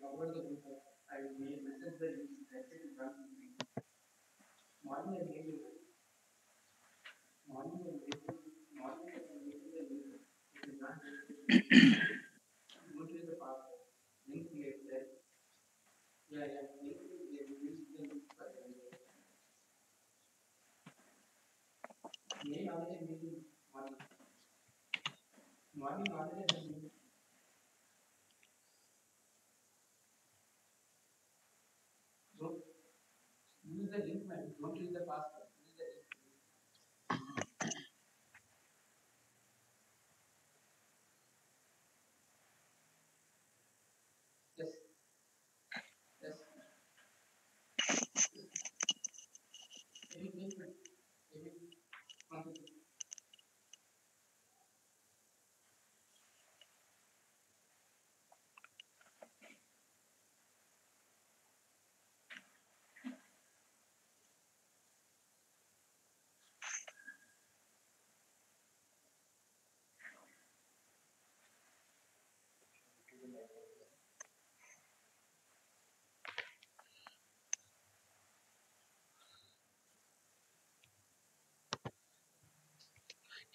forward the link. I may message the link. That's it. Run. Morning and evening. Morning and evening. Morning and evening. It is not. Go to the password. Link create there. Yeah, yeah. Link create. The link for the Name already meeting morning. Morning already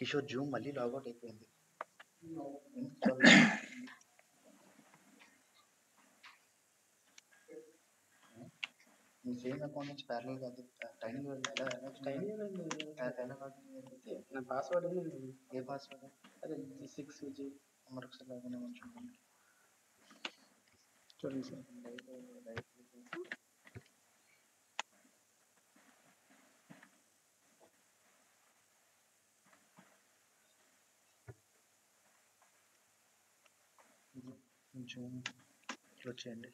Kishore Zoom మళ్ళీ logout అయిపోయింది No. మీ same account నుంచి parallel కాదు training ఎలా ఎలా Tiny ఎలా and ఎలా కాదు నా పాస్వర్డ్ ఏ పాస్వర్డ్ అదే సిక్స్ జీ మరొకసారి లాగిన్ ఉంచుకోండి చూడండి సార్ కొంచెం క్లోజ్ చేయండి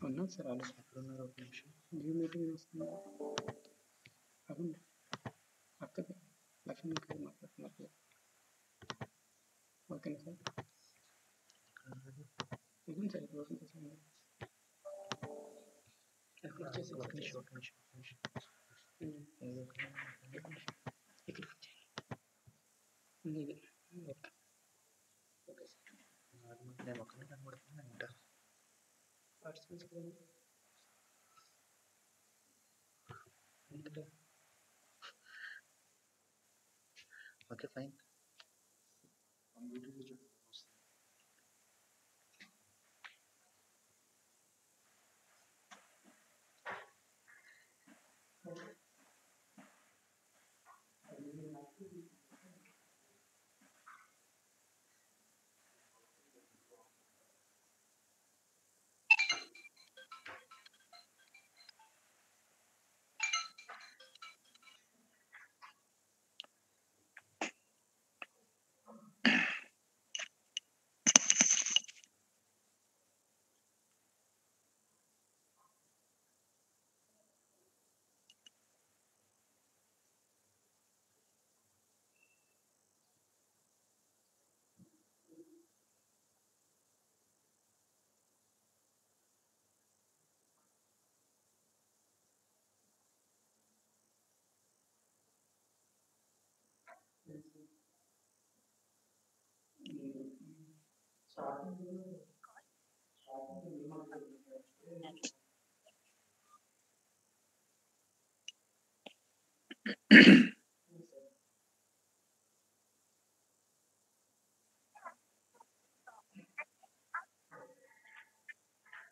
ఉన్నా సార్ అలా ఎక్కడున్నారు ఒక నిమిషం జియో మీటింగ్ వస్తుంది అవును అక్కకి లక్ష్మణ్ గారు మాట్లాడుతున్నారు ఓకేనా సార్ ఇవ్వండి సార్ ఇప్పుడు ఓపెన్ చేసాను ఇక్కడ వచ్చేసి ఒక నిమిషం ఒక నిమిషం ఒక నిమిషం ఏదో ఒక నిమిషం. ఇక్కడికి వచ్చేయి ఇది ఓకే ఓకే సార్ నేను ఒక్కనే కనబడుతున్నాను అంట పార్టిసిపెంట్స్ కదండి ఎందుకంటే okay fine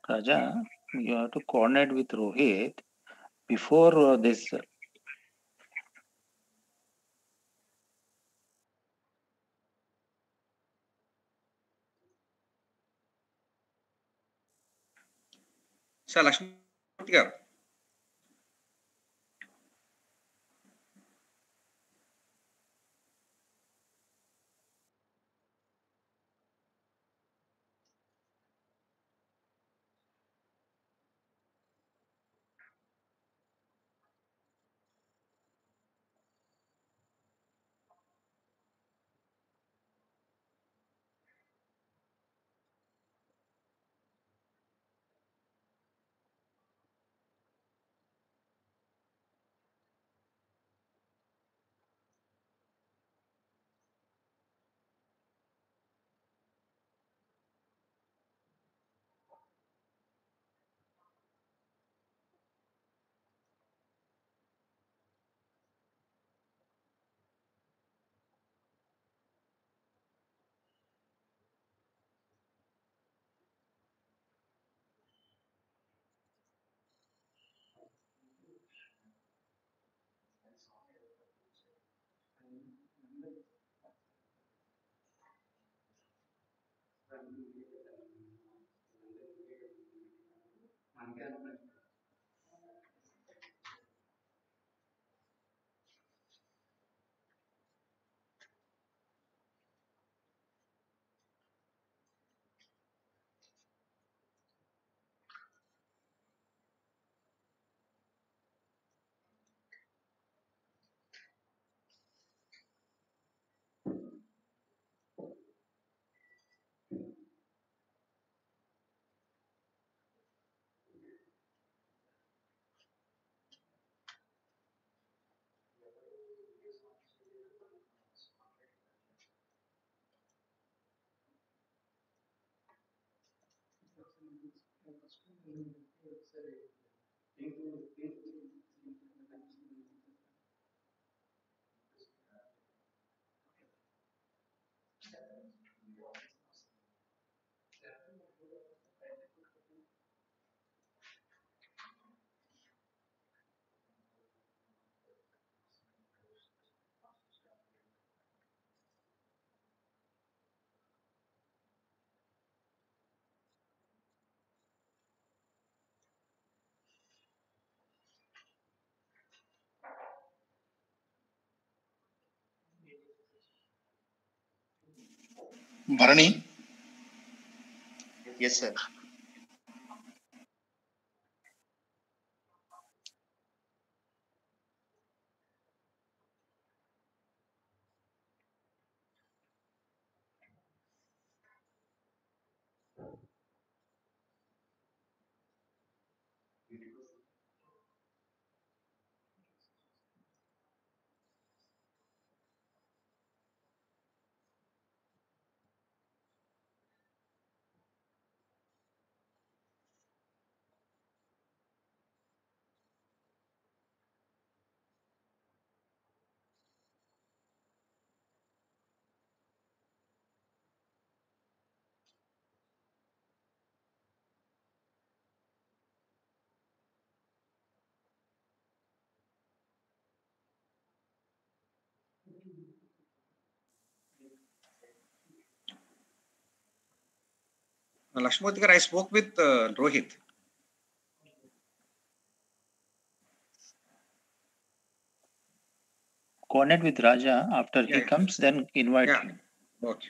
Raja, you have to coordinate with Rohit before uh, sea, la. mangan first నేను ఒకసారి think think Bharani? Yes sir sir I spoke with uh, Rohit. Coordinate with Raja. After Yeah, he yeah. comes, then invite Yeah. him. Okay.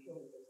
control of this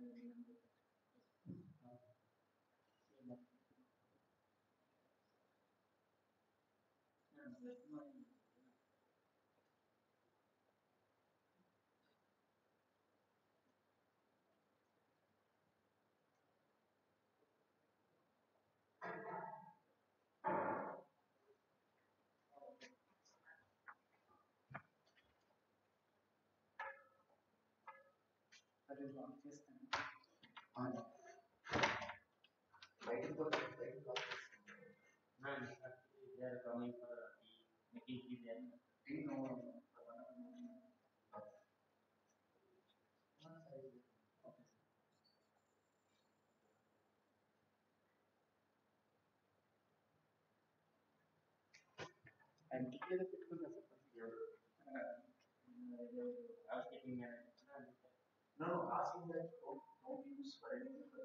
Thank you. is one system on it. Man, they are coming for the making key then. No. And the pitfall as was taking. No, no, asking that don't, don't use for anything for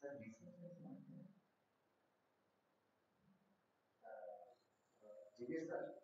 Sir, business is not there. Uh, uh, GBS sir.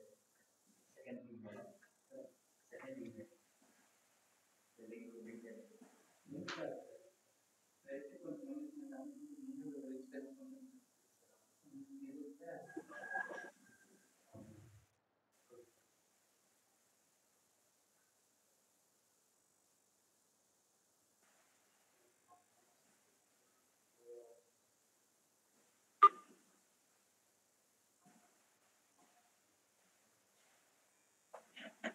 you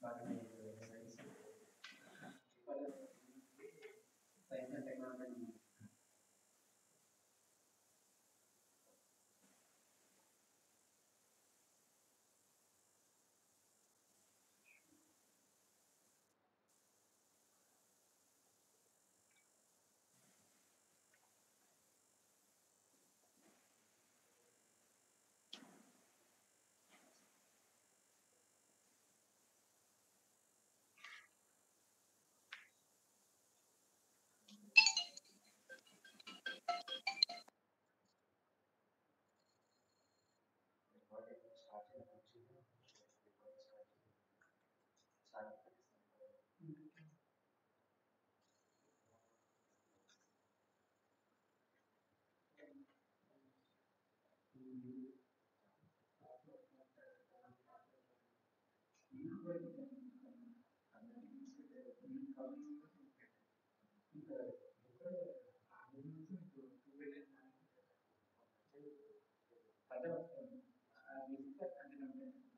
Father,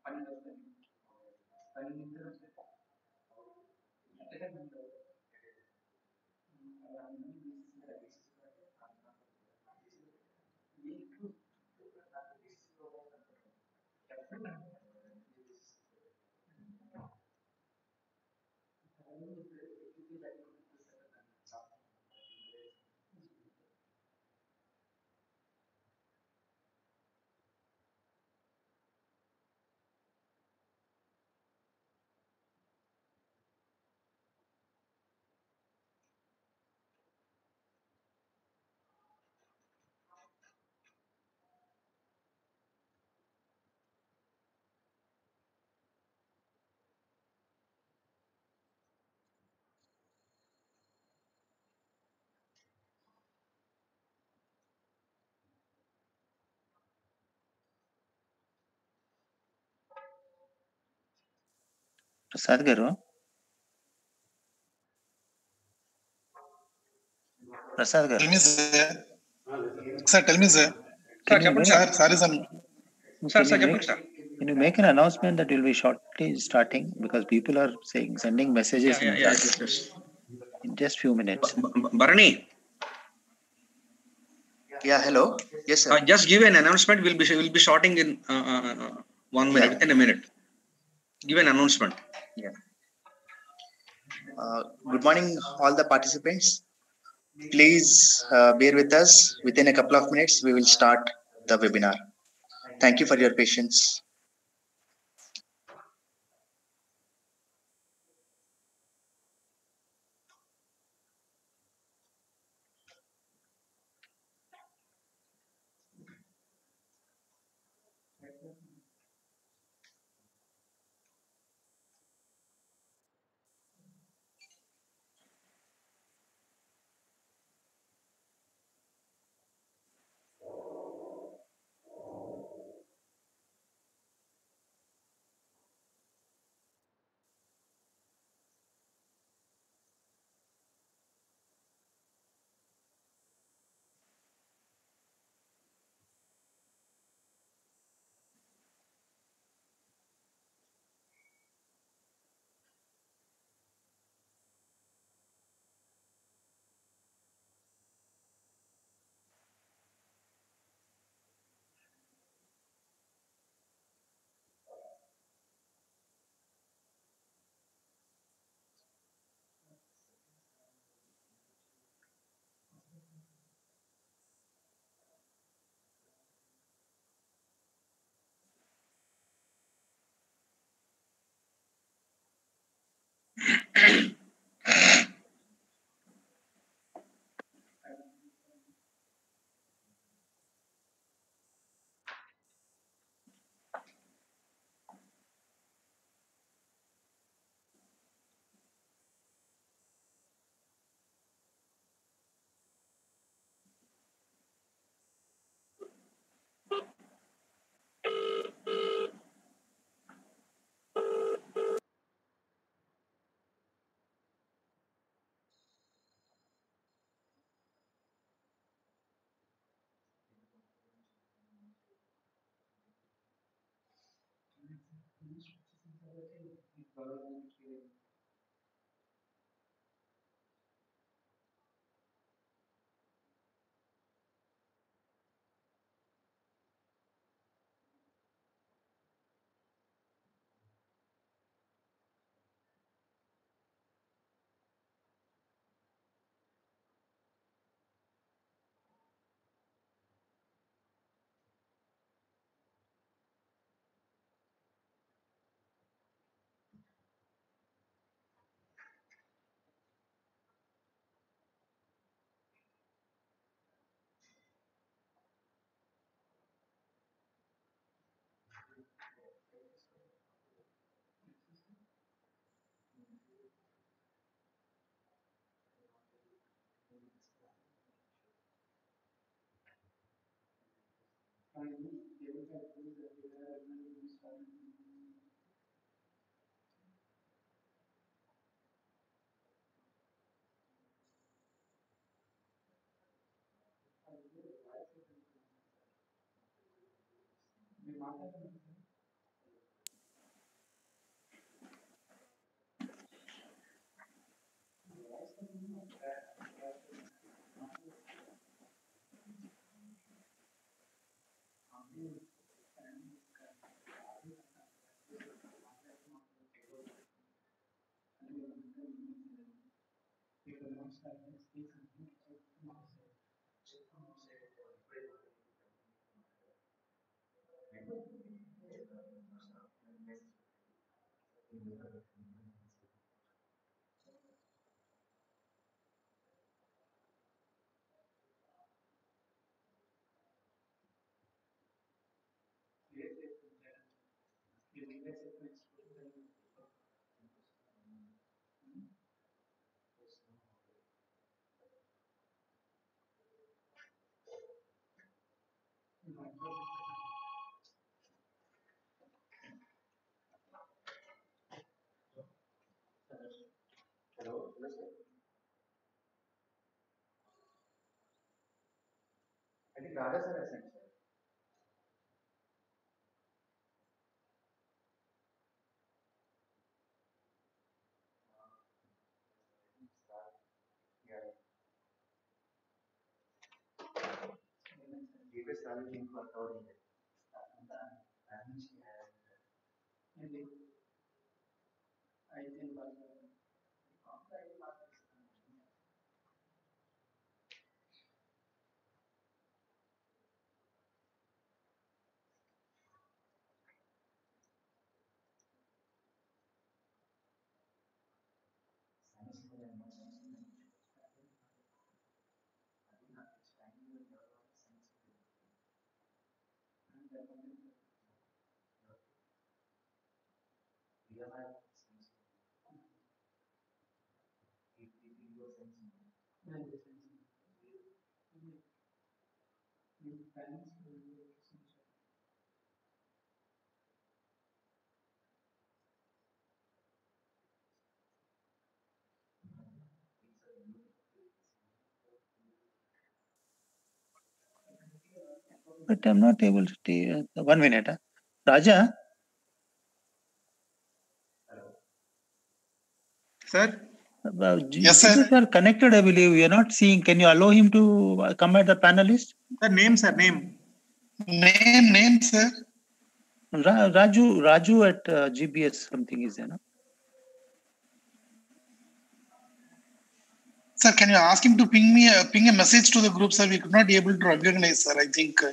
పన్నెండు వస్తుంది పన్నెండు second Prasad గారు ప్రసాద్ గారు Tell me, sir. Sir, tell me, sir. Sir Can you చెప్పండి make- sir Sir, sorry, sir. Sir can sir you చెప్పండి make- sir Can you make an announcement that will be shortly starting because people are saying, sending messages Yeah, in yeah, chat yes, yes. in just few minutes. బ- బ- Bharani Yeah, hello. Yes, sir. Just give an announcement will be will be shorting in one minute Yeah. With in minute give an Yeah. Uh, good morning, all the participants. Please uh, bear with us. Within a couple of minutes, we will start the webinar. Thank you for your patience. Gracias. Finally, David concludes that there are elements of the experience these in beautiful music. Creative intelligence, giving sir. I think Radha sir has sent, sir. Previous value being worked out in it. And then, and she had. Maybe. I think. But I'm not able to. ta- uh, One minute. huh? Raja, Sir, uh, Yes, Jesus sir. are connected, I believe. We are not seeing. Can you allow him to uh, come as a panelist? the name, sir, name. Name, name, sir. Ra- Raju, Raju at uh, GBS something is there. No? Sir, can you ask him to ping me, a ping a message to the group, sir? We could not be able to recognize, sir. I think. uh,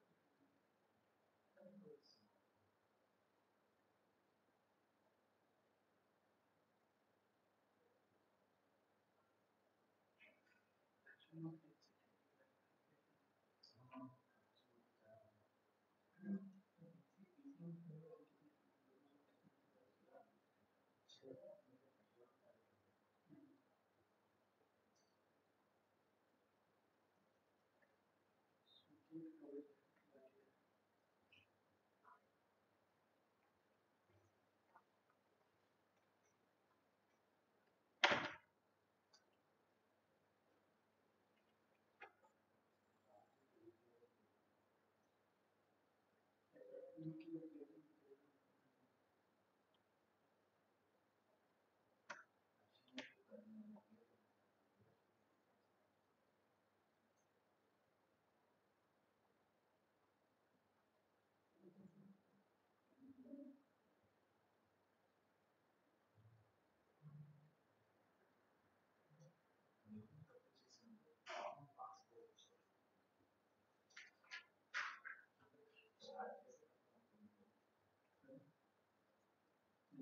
looking at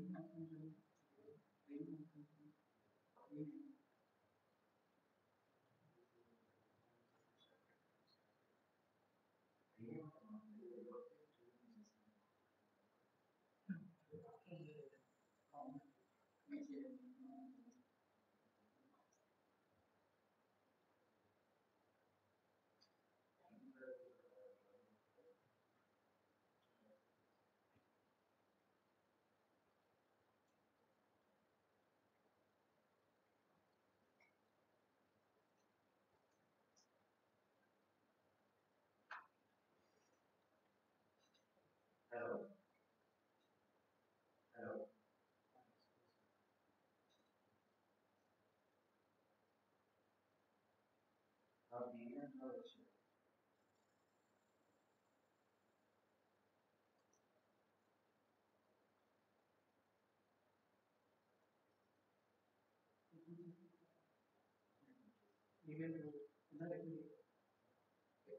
影响空间和飞行空间，所。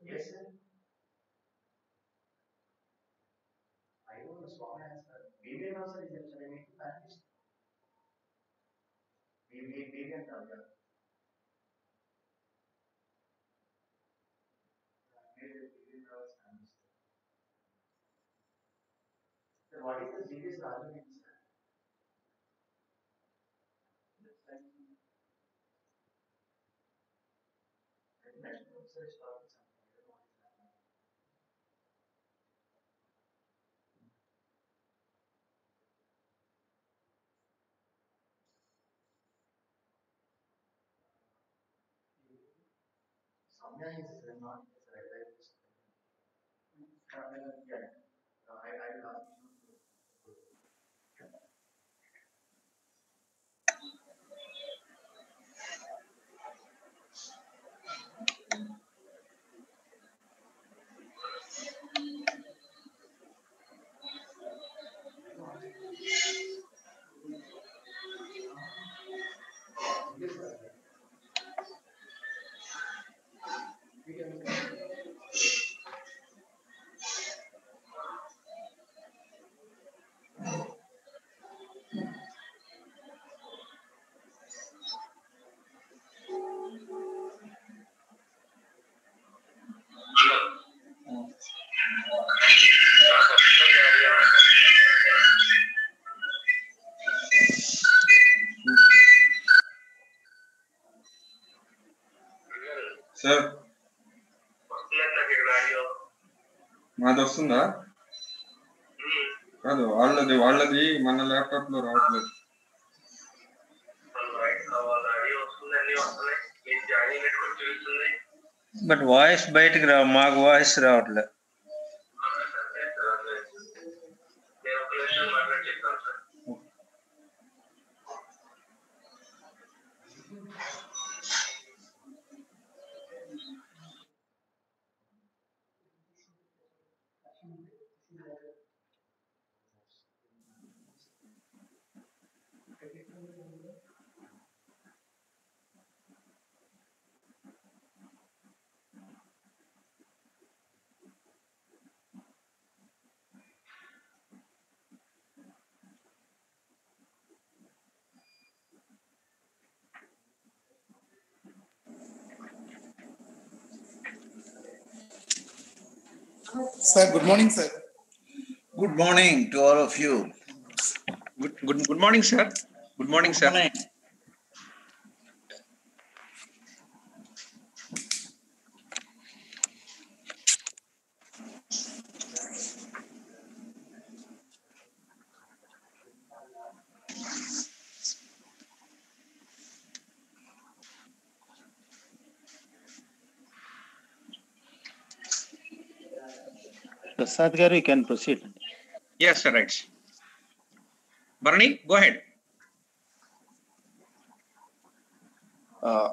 Yes, sir. I know the Swami has, Vivian also is actually making Spanish. Vivian, Vivian, yeah. Then what is the serious argument, sir? I think that should also start with something. I don't know what is happening. Samya is not is right like this. Uh, yeah, uh, I I will ask you to. Sir వస్తుందా? కాదు వాళ్ళది వాళ్ళది మన ల్యాప్టాప్లో రావట్లేదు. But voice బయటికి రా మాకు వాయిస్ రావట్లే. Sir, good morning, sir. Good morning to all of you. Good, good, good morning, sir. Good morning, sir. Prasad garu, you can proceed. Yes, sir, right. Barney, go ahead. Uh,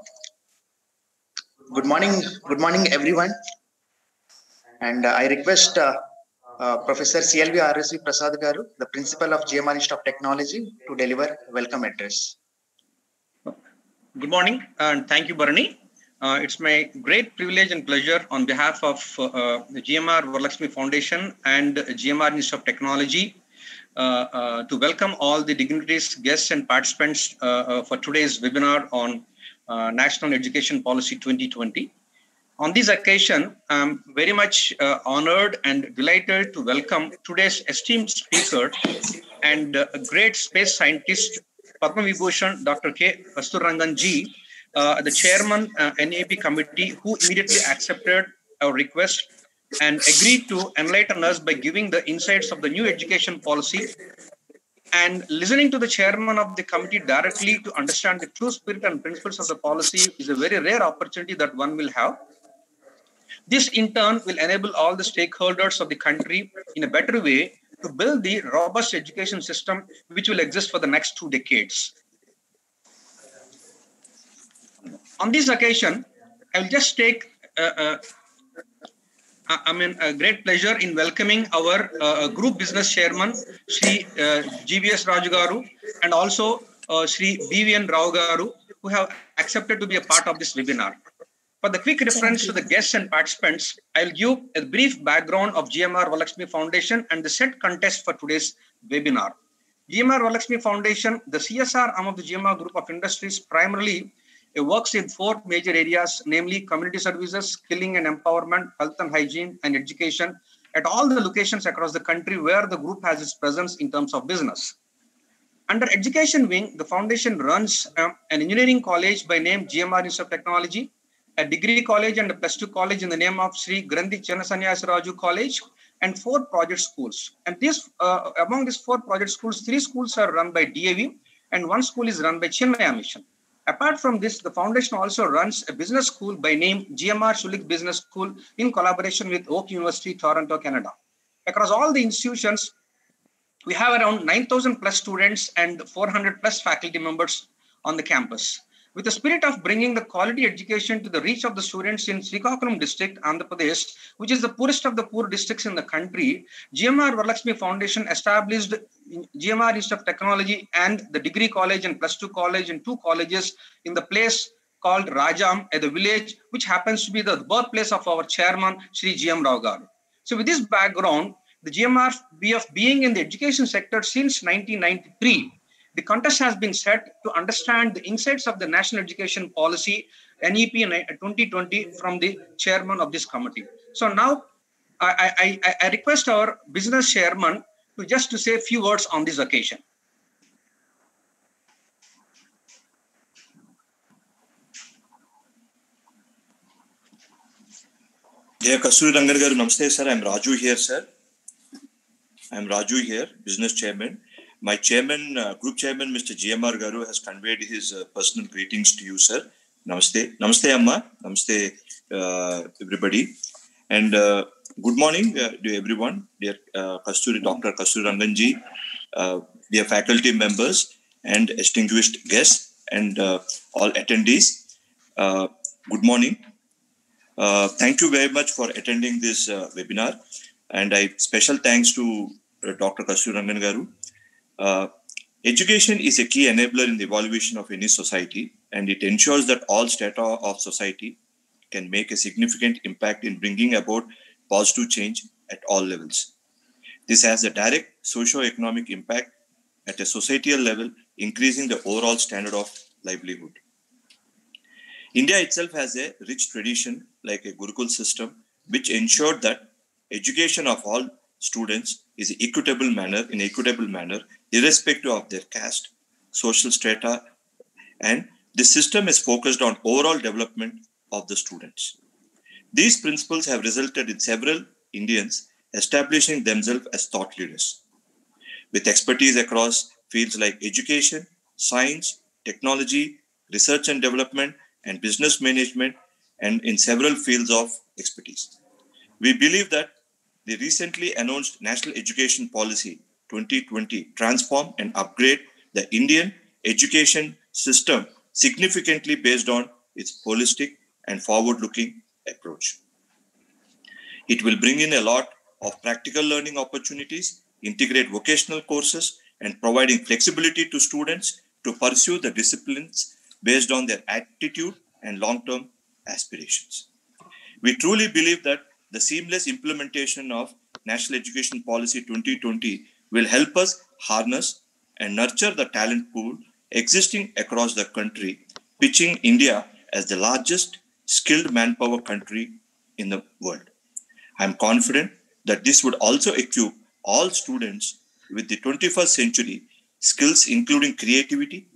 good morning, good morning, everyone. And uh, I request uh, uh, Professor CLV RSV Prasad Garu, the principal of GMR Institute of Technology, to deliver welcome address. Good morning, and thank you, Barney. Uh, it's my great privilege and pleasure on behalf of uh, the GMR Varalakshmi Foundation and GMR Institute of Technology uh, uh, to welcome all the dignitaries, guests, and participants uh, uh, for today's webinar on uh, National Education Policy 2020. On this occasion, I'm very much uh, honored and delighted to welcome today's esteemed speaker and uh, great space scientist, Padma Vibhushan, Dr. K. Kasturangan ji, uh, the chairman uh, NEP committee, who immediately accepted our request and agreed to enlighten us by giving the insights of the new education policy and listening to the chairman of the committee directly to understand the true spirit and principles of the policy is a very rare opportunity that one will have. This, in turn, will enable all the stakeholders of the country in a better way to build the robust education system which will exist for the next two decades. On this occasion, I will just take uh, uh, I I mean, a great pleasure in welcoming our uh, group business chairman, Sri uh, GBS Raju and also uh, Sri BVN Rao Garu, who have accepted to be a part of this webinar. For the quick reference to the guests and participants, I'll give a brief background of GMR Varalakshmi Foundation and the set contest for today's webinar. GMR Varalakshmi Foundation, the CSR arm of the GMR Group of Industries, primarily it works in four major areas, namely community services, skilling and empowerment, health and hygiene, and education at all the locations across the country where the group has its presence in terms of business. Under education wing, the foundation runs um, an engineering college by name GMR Institute of Technology, a degree college and a plus two college in the name of Sri Grandhi Channasanyas Raju College, and four project schools. And these, uh, among these four project schools, three schools are run by DAV, and one school is run by Chinmaya Mission. Apart from this, the foundation also runs a business school by name GMR Schulich Business School in collaboration with York University, Toronto, Canada. Across all the institutions, we have around 9,000 plus students and 400 plus faculty members on the campus. With the spirit of bringing the quality education to the reach of the students in Srikakulam district, Andhra Pradesh, which is the poorest of the poor districts in the country, GMR Varalakshmi Foundation established GMR Institute of Technology and the degree college and plus two college and two colleges in the place called Rajam at the village, which happens to be the birthplace of our chairman, Sri GM Rao Garu. So with this background, the GMR VF being in the education sector since 1993, the contest has been set to understand the insights of the National Education Policy, NEP 2020, uh, from the chairman of this committee. So now I, I, I request our business chairman to just to say a few words on this occasion. Dear Kasturi Rangan namaste sir. I'm Raju here, sir. I'm Raju here, business chairman. My chairman, uh, group chairman, Mr. GMR Garu, has conveyed his uh, personal greetings to you, sir. Namaste. Namaste, Amma. Namaste, uh, everybody. And uh, good morning uh, to everyone. Dear uh, Kasturi, Dr. Kasturi Ranganji, uh, dear faculty members and distinguished guests and uh, all attendees. Uh, good morning. Uh, thank you very much for attending this uh, webinar. And I special thanks to uh, Dr. Kasturi Rangan Garu. Uh, education is a key enabler in the evaluation of any society, and it ensures that all strata of society can make a significant impact in bringing about positive change at all levels. This has a direct socio-economic impact at a societal level, increasing the overall standard of livelihood. India itself has a rich tradition like a Gurukul system, which ensured that education of all students is equitable manner in equitable manner, irrespective of their caste, social strata, and the system is focused on overall development of the students. These principles have resulted in several Indians establishing themselves as thought leaders with expertise across fields like education, science, technology, research and development, and business management, and in several fields of expertise. We believe that the recently announced National Education Policy 2020 transform and upgrade the Indian education system significantly based on its holistic and forward looking approach. It will bring in a lot of practical learning opportunities, integrate vocational courses, and providing flexibility to students to pursue the disciplines based on their attitude and long term aspirations. We truly believe that the seamless implementation of National Education Policy 2020 will help us harness and nurture the talent pool existing across the country, pitching India as the largest skilled manpower country in the world. I am confident that this would also equip all students with the 21st century skills, including creativity,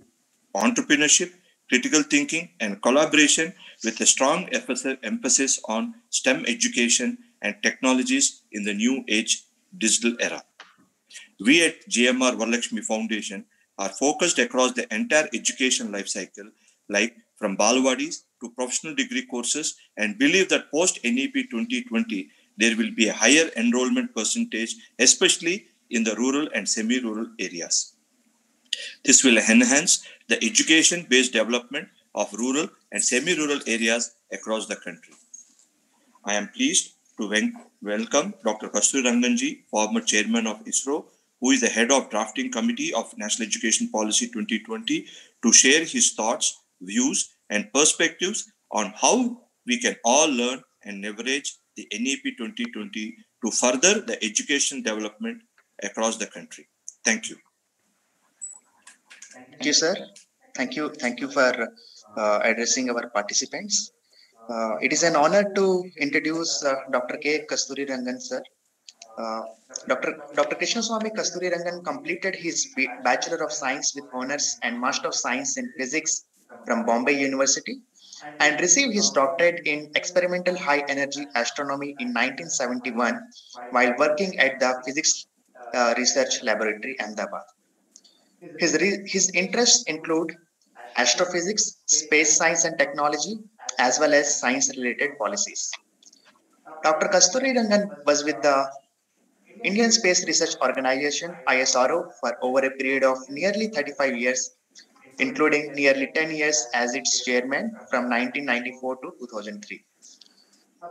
entrepreneurship, critical thinking, and collaboration, with a strong emphasis on STEM education and technologies in the new age digital era. We at GMR Varalakshmi Foundation are focused across the entire education life cycle, like from Balwadis to professional degree courses, and believe that post NEP 2020, there will be a higher enrollment percentage, especially in the rural and semi rural areas. This will enhance the education based development of rural and semi rural areas across the country. I am pleased to welcome Dr. Kasturi Ranganji, former chairman of ISRO, who is the head of drafting committee of National Education Policy 2020, to share his thoughts, views, and perspectives on how we can all learn and leverage the NEP 2020 to further the education development across the country. Thank you. Thank you, sir. Thank you. Thank you for uh, addressing our participants. Uh, it is an honor to introduce uh, Dr. K. Kasturi Rangan, sir. Uh, Dr. Dr. Krishnaswamy Kasturi Rangan completed his Bachelor of Science with honors and Master of Science in Physics from Bombay University and received his doctorate in experimental high energy astronomy in 1971 while working at the Physics uh, Research Laboratory, Ahmedabad. His, his interests include astrophysics, space science and technology, as well as science related policies. Dr. Kasturi Rangan was with the Indian Space Research Organization ISRO for over a period of nearly 35 years, including nearly 10 years as its chairman from 1994 to 2003.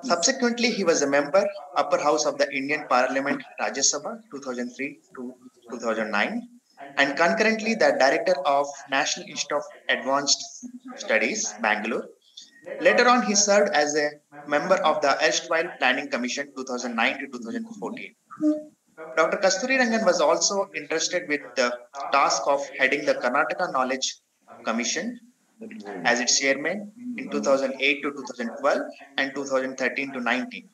Subsequently, he was a member, upper house of the Indian Parliament Rajya Sabha 2003 to 2009 and concurrently the director of National Institute of Advanced Studies, Bangalore. Later on, he served as a member of the erstwhile Planning Commission 2009 to 2014. Dr. Kasturi Rangan was also interested with the task of heading the Karnataka Knowledge Commission as its chairman in 2008 to 2012 and 2013 to 19.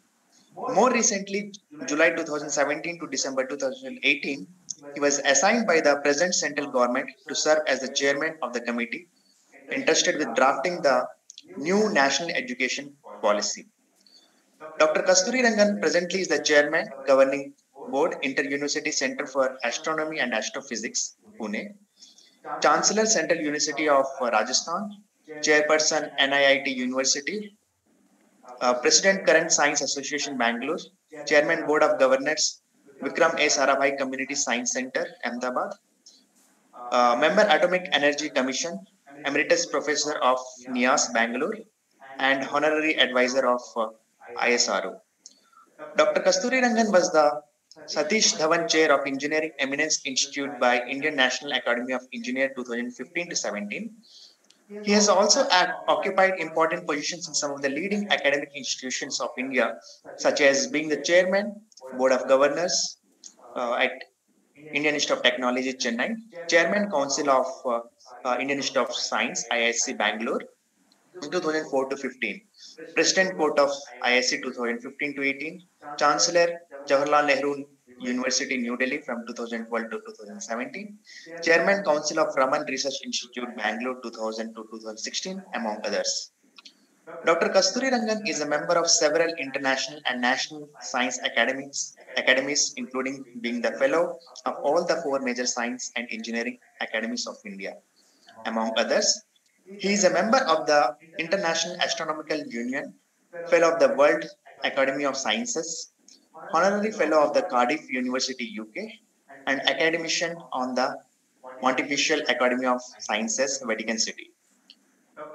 More recently, July 2017 to December 2018, he was assigned by the present central government to serve as the chairman of the committee interested with drafting the new national education policy. Dr. Kasturi Rangan presently is the chairman governing board Inter-University Center for Astronomy and Astrophysics, Pune, Chancellor Central University of Rajasthan, Chairperson NIIT University, uh, President Current Science Association Bangalore, Chairman Board of Governors Vikram A. Sarabhai Community Science Center, Ahmedabad. Uh, member Atomic Energy Commission, Emeritus Professor of NIAS, Bangalore, and Honorary Advisor of uh, ISRO. Dr. Kasturi Rangan was the Satish Dhawan Chair of Engineering Eminence Institute by Indian National Academy of Engineers 2015 to 17. He has also occupied important positions in some of the leading academic institutions of India, such as being the chairman, board of governors uh, at Indian Institute of Technology, Chennai, chairman, council of uh, uh, Indian Institute of Science, IISc Bangalore, 2004 to 15, president court of IISc 2015 to 18, chancellor Jawaharlal Nehru University, New Delhi from 2012 to 2017, Chairman Council of Raman Research Institute, Bangalore 2000 to 2016, among others. Dr. Kasturi Rangan is a member of several international and national science academies, academies, including being the fellow of all the four major science and engineering academies of India. Among others, he is a member of the International Astronomical Union, fellow of the World Academy of Sciences, honorary fellow of the Cardiff University, UK, and academician on the Pontifical Academy of Sciences, Vatican City.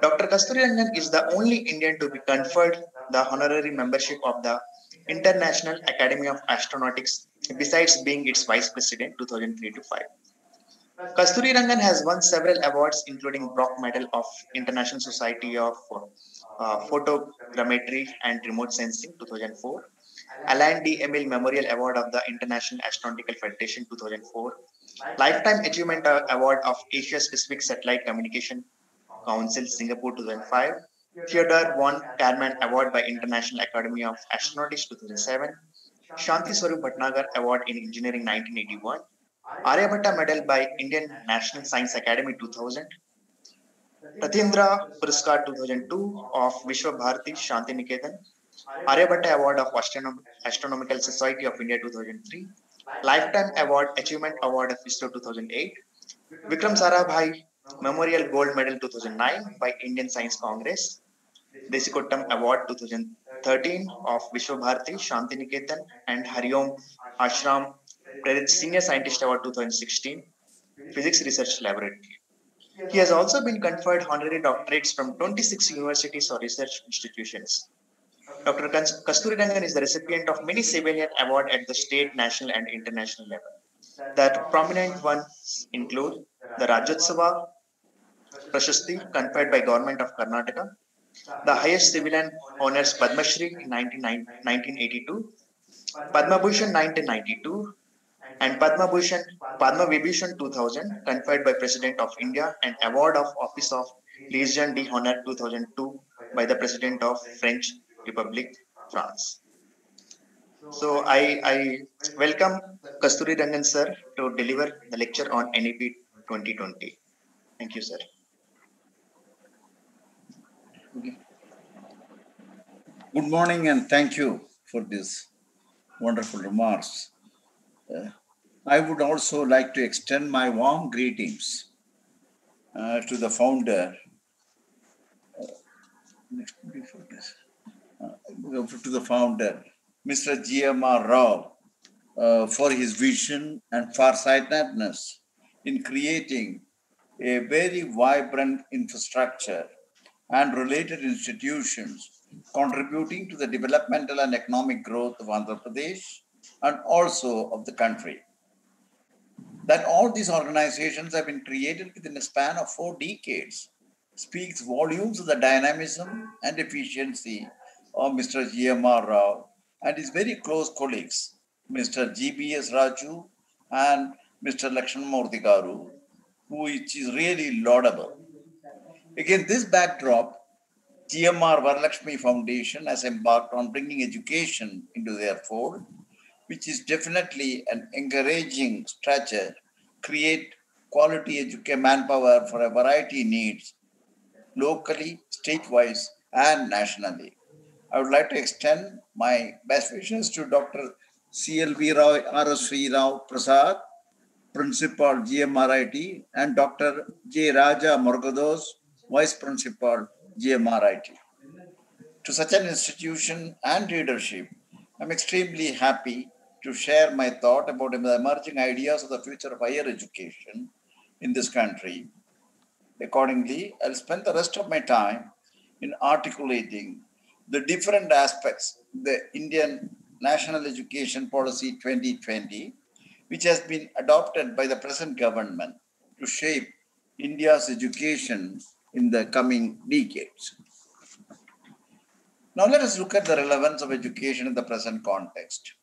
Dr. Kasturi Rangan is the only Indian to be conferred the honorary membership of the International Academy of Astronautics, besides being its vice president 2003 to 5. Kasturi Rangan has won several awards, including Brock Medal of International Society of uh, Photogrammetry and Remote Sensing 2004, Allan D. Emil Memorial Award of the International Astronautical Federation 2004, Lifetime Achievement Award of Asia Pacific Satellite Communication Council Singapore 2005, Theodore von Karman Award by International Academy of Astronautics 2007, Shanti Swarup Bhatnagar Award in Engineering 1981, Aryabhatta Medal by Indian National Science Academy 2000, Pratindra Puraskar 2002 of Vishwa Bharati Shanti Niketan, Aryabhatta Award of Astronom- Astronomical Society of India 2003, Lifetime Award Achievement Award of ISRO 2008, Vikram Sarabhai Memorial Gold Medal 2009 by Indian Science Congress, Desikottam Award 2013 of Vishwa Bharati Shanti Niketan and Hariom Ashram Prerit Senior Scientist Award 2016, Physics Research Laboratory. He has also been conferred honorary doctorates from 26 universities or research institutions. Dr. Kas- Kasturi Rangan is the recipient of many civilian awards at the state, national, and international level. The prominent ones include the Rajyotsava Prashasti conferred by Government of Karnataka, the highest civilian honors Padma Shri in 1982, Padma Bhushan 1992, and Padma Bhushan Padma Vibhushan 2000 conferred by President of India and Award of Office of Legion d'Honneur 2002 by the President of French Republic, France. So I, I welcome Kasturi Rangan sir to deliver the lecture on NEP 2020. Thank you, sir. Good morning and thank you for this wonderful remarks. Uh, I would also like to extend my warm greetings uh, to the founder. Uh, uh, to the founder, Mr. GMR Rao, uh, for his vision and farsightedness in creating a very vibrant infrastructure and related institutions contributing to the developmental and economic growth of Andhra Pradesh and also of the country. That all these organizations have been created within a span of four decades speaks volumes of the dynamism and efficiency of Mr. GMR Rao and his very close colleagues, Mr. GBS Raju and Mr. Lakshman Murthy Garu, which is really laudable. Against this backdrop, GMR Varalakshmi Foundation has embarked on bringing education into their fold, which is definitely an encouraging structure, create quality education manpower for a variety needs locally, state-wise, and nationally. I would like to extend my best wishes to Dr. CLV Rao, R.S. Rao Prasad, Principal GMRIT, and Dr. J. Raja Murugadoss, Vice Principal GMRIT. To such an institution and leadership, I'm extremely happy to share my thought about the emerging ideas of the future of higher education in this country. Accordingly, I'll spend the rest of my time in articulating the different aspects the Indian National Education Policy 2020, which has been adopted by the present government to shape India's education in the coming decades. Now, let us look at the relevance of education in the present context.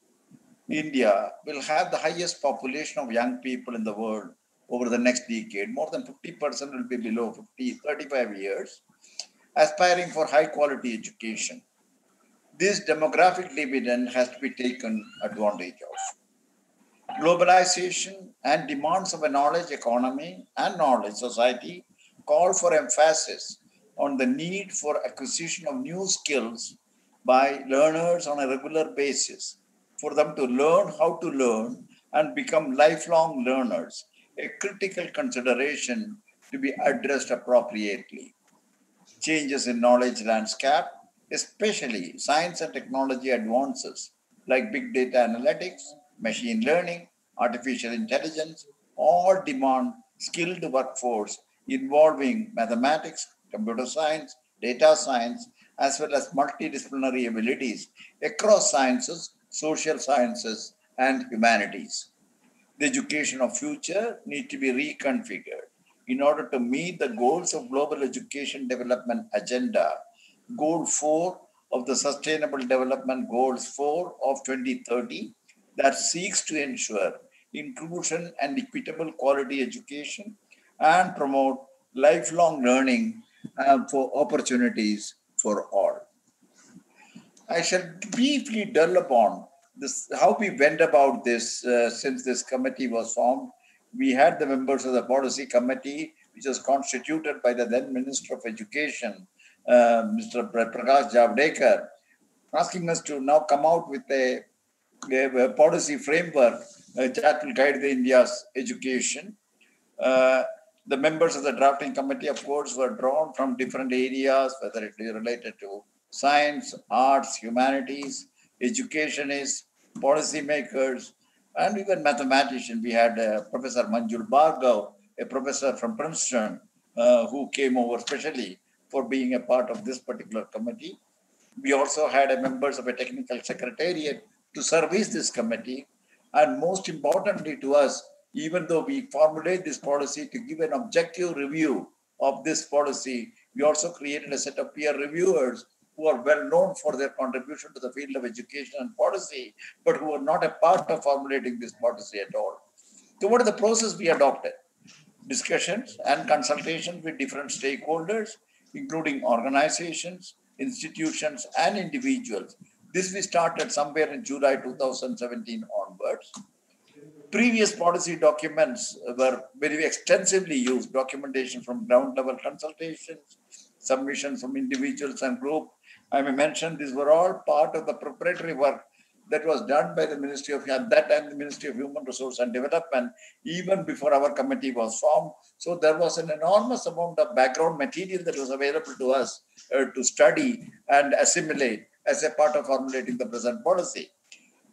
India will have the highest population of young people in the world over the next decade. More than 50% will be below 50, 35 years, aspiring for high quality education. This demographic dividend has to be taken advantage of. Globalization and demands of a knowledge economy and knowledge society call for emphasis on the need for acquisition of new skills by learners on a regular basis for them to learn how to learn and become lifelong learners, a critical consideration to be addressed appropriately. Changes in knowledge landscape, especially science and technology advances like big data analytics, machine learning, artificial intelligence, all demand skilled workforce involving mathematics, computer science, data science, as well as multidisciplinary abilities across sciences, social sciences, and humanities. The education of future need to be reconfigured in order to meet the goals of global education development agenda, goal 4 of the sustainable development goals 4 of 2030 that seeks to ensure inclusion and equitable quality education and promote lifelong learning uh, for opportunities for all. I shall briefly dwell upon this, how we went about this uh, since this committee was formed. We had the members of the policy committee, which was constituted by the then Minister of Education, uh, Mr. Prakash Javadekar, asking us to now come out with a, a, a policy framework uh, that will guide the India's education. Uh, the members of the drafting committee, of course, were drawn from different areas, whether it is related to science, arts, humanities, educationists, policymakers, and even mathematicians. We had uh, Professor Manjul Bhargav, a professor from Princeton, uh, who came over specially for being a part of this particular committee. We also had members of a technical secretariat to service this committee. And most importantly to us, even though we formulate this policy to give an objective review of this policy, we also created a set of peer reviewers who are well known for their contribution to the field of education and policy, but who are not a part of formulating this policy at all. So, what is the process we adopted? Discussions and consultations with different stakeholders, including organizations, institutions, and individuals. This we started somewhere in July 2017 onwards previous policy documents were very extensively used documentation from ground level consultations submissions from individuals and group i may mention these were all part of the preparatory work that was done by the ministry of at that time the ministry of human resource and development even before our committee was formed. So there was an enormous amount of background material that was available to us uh, to study and assimilate as a part of formulating the present policy.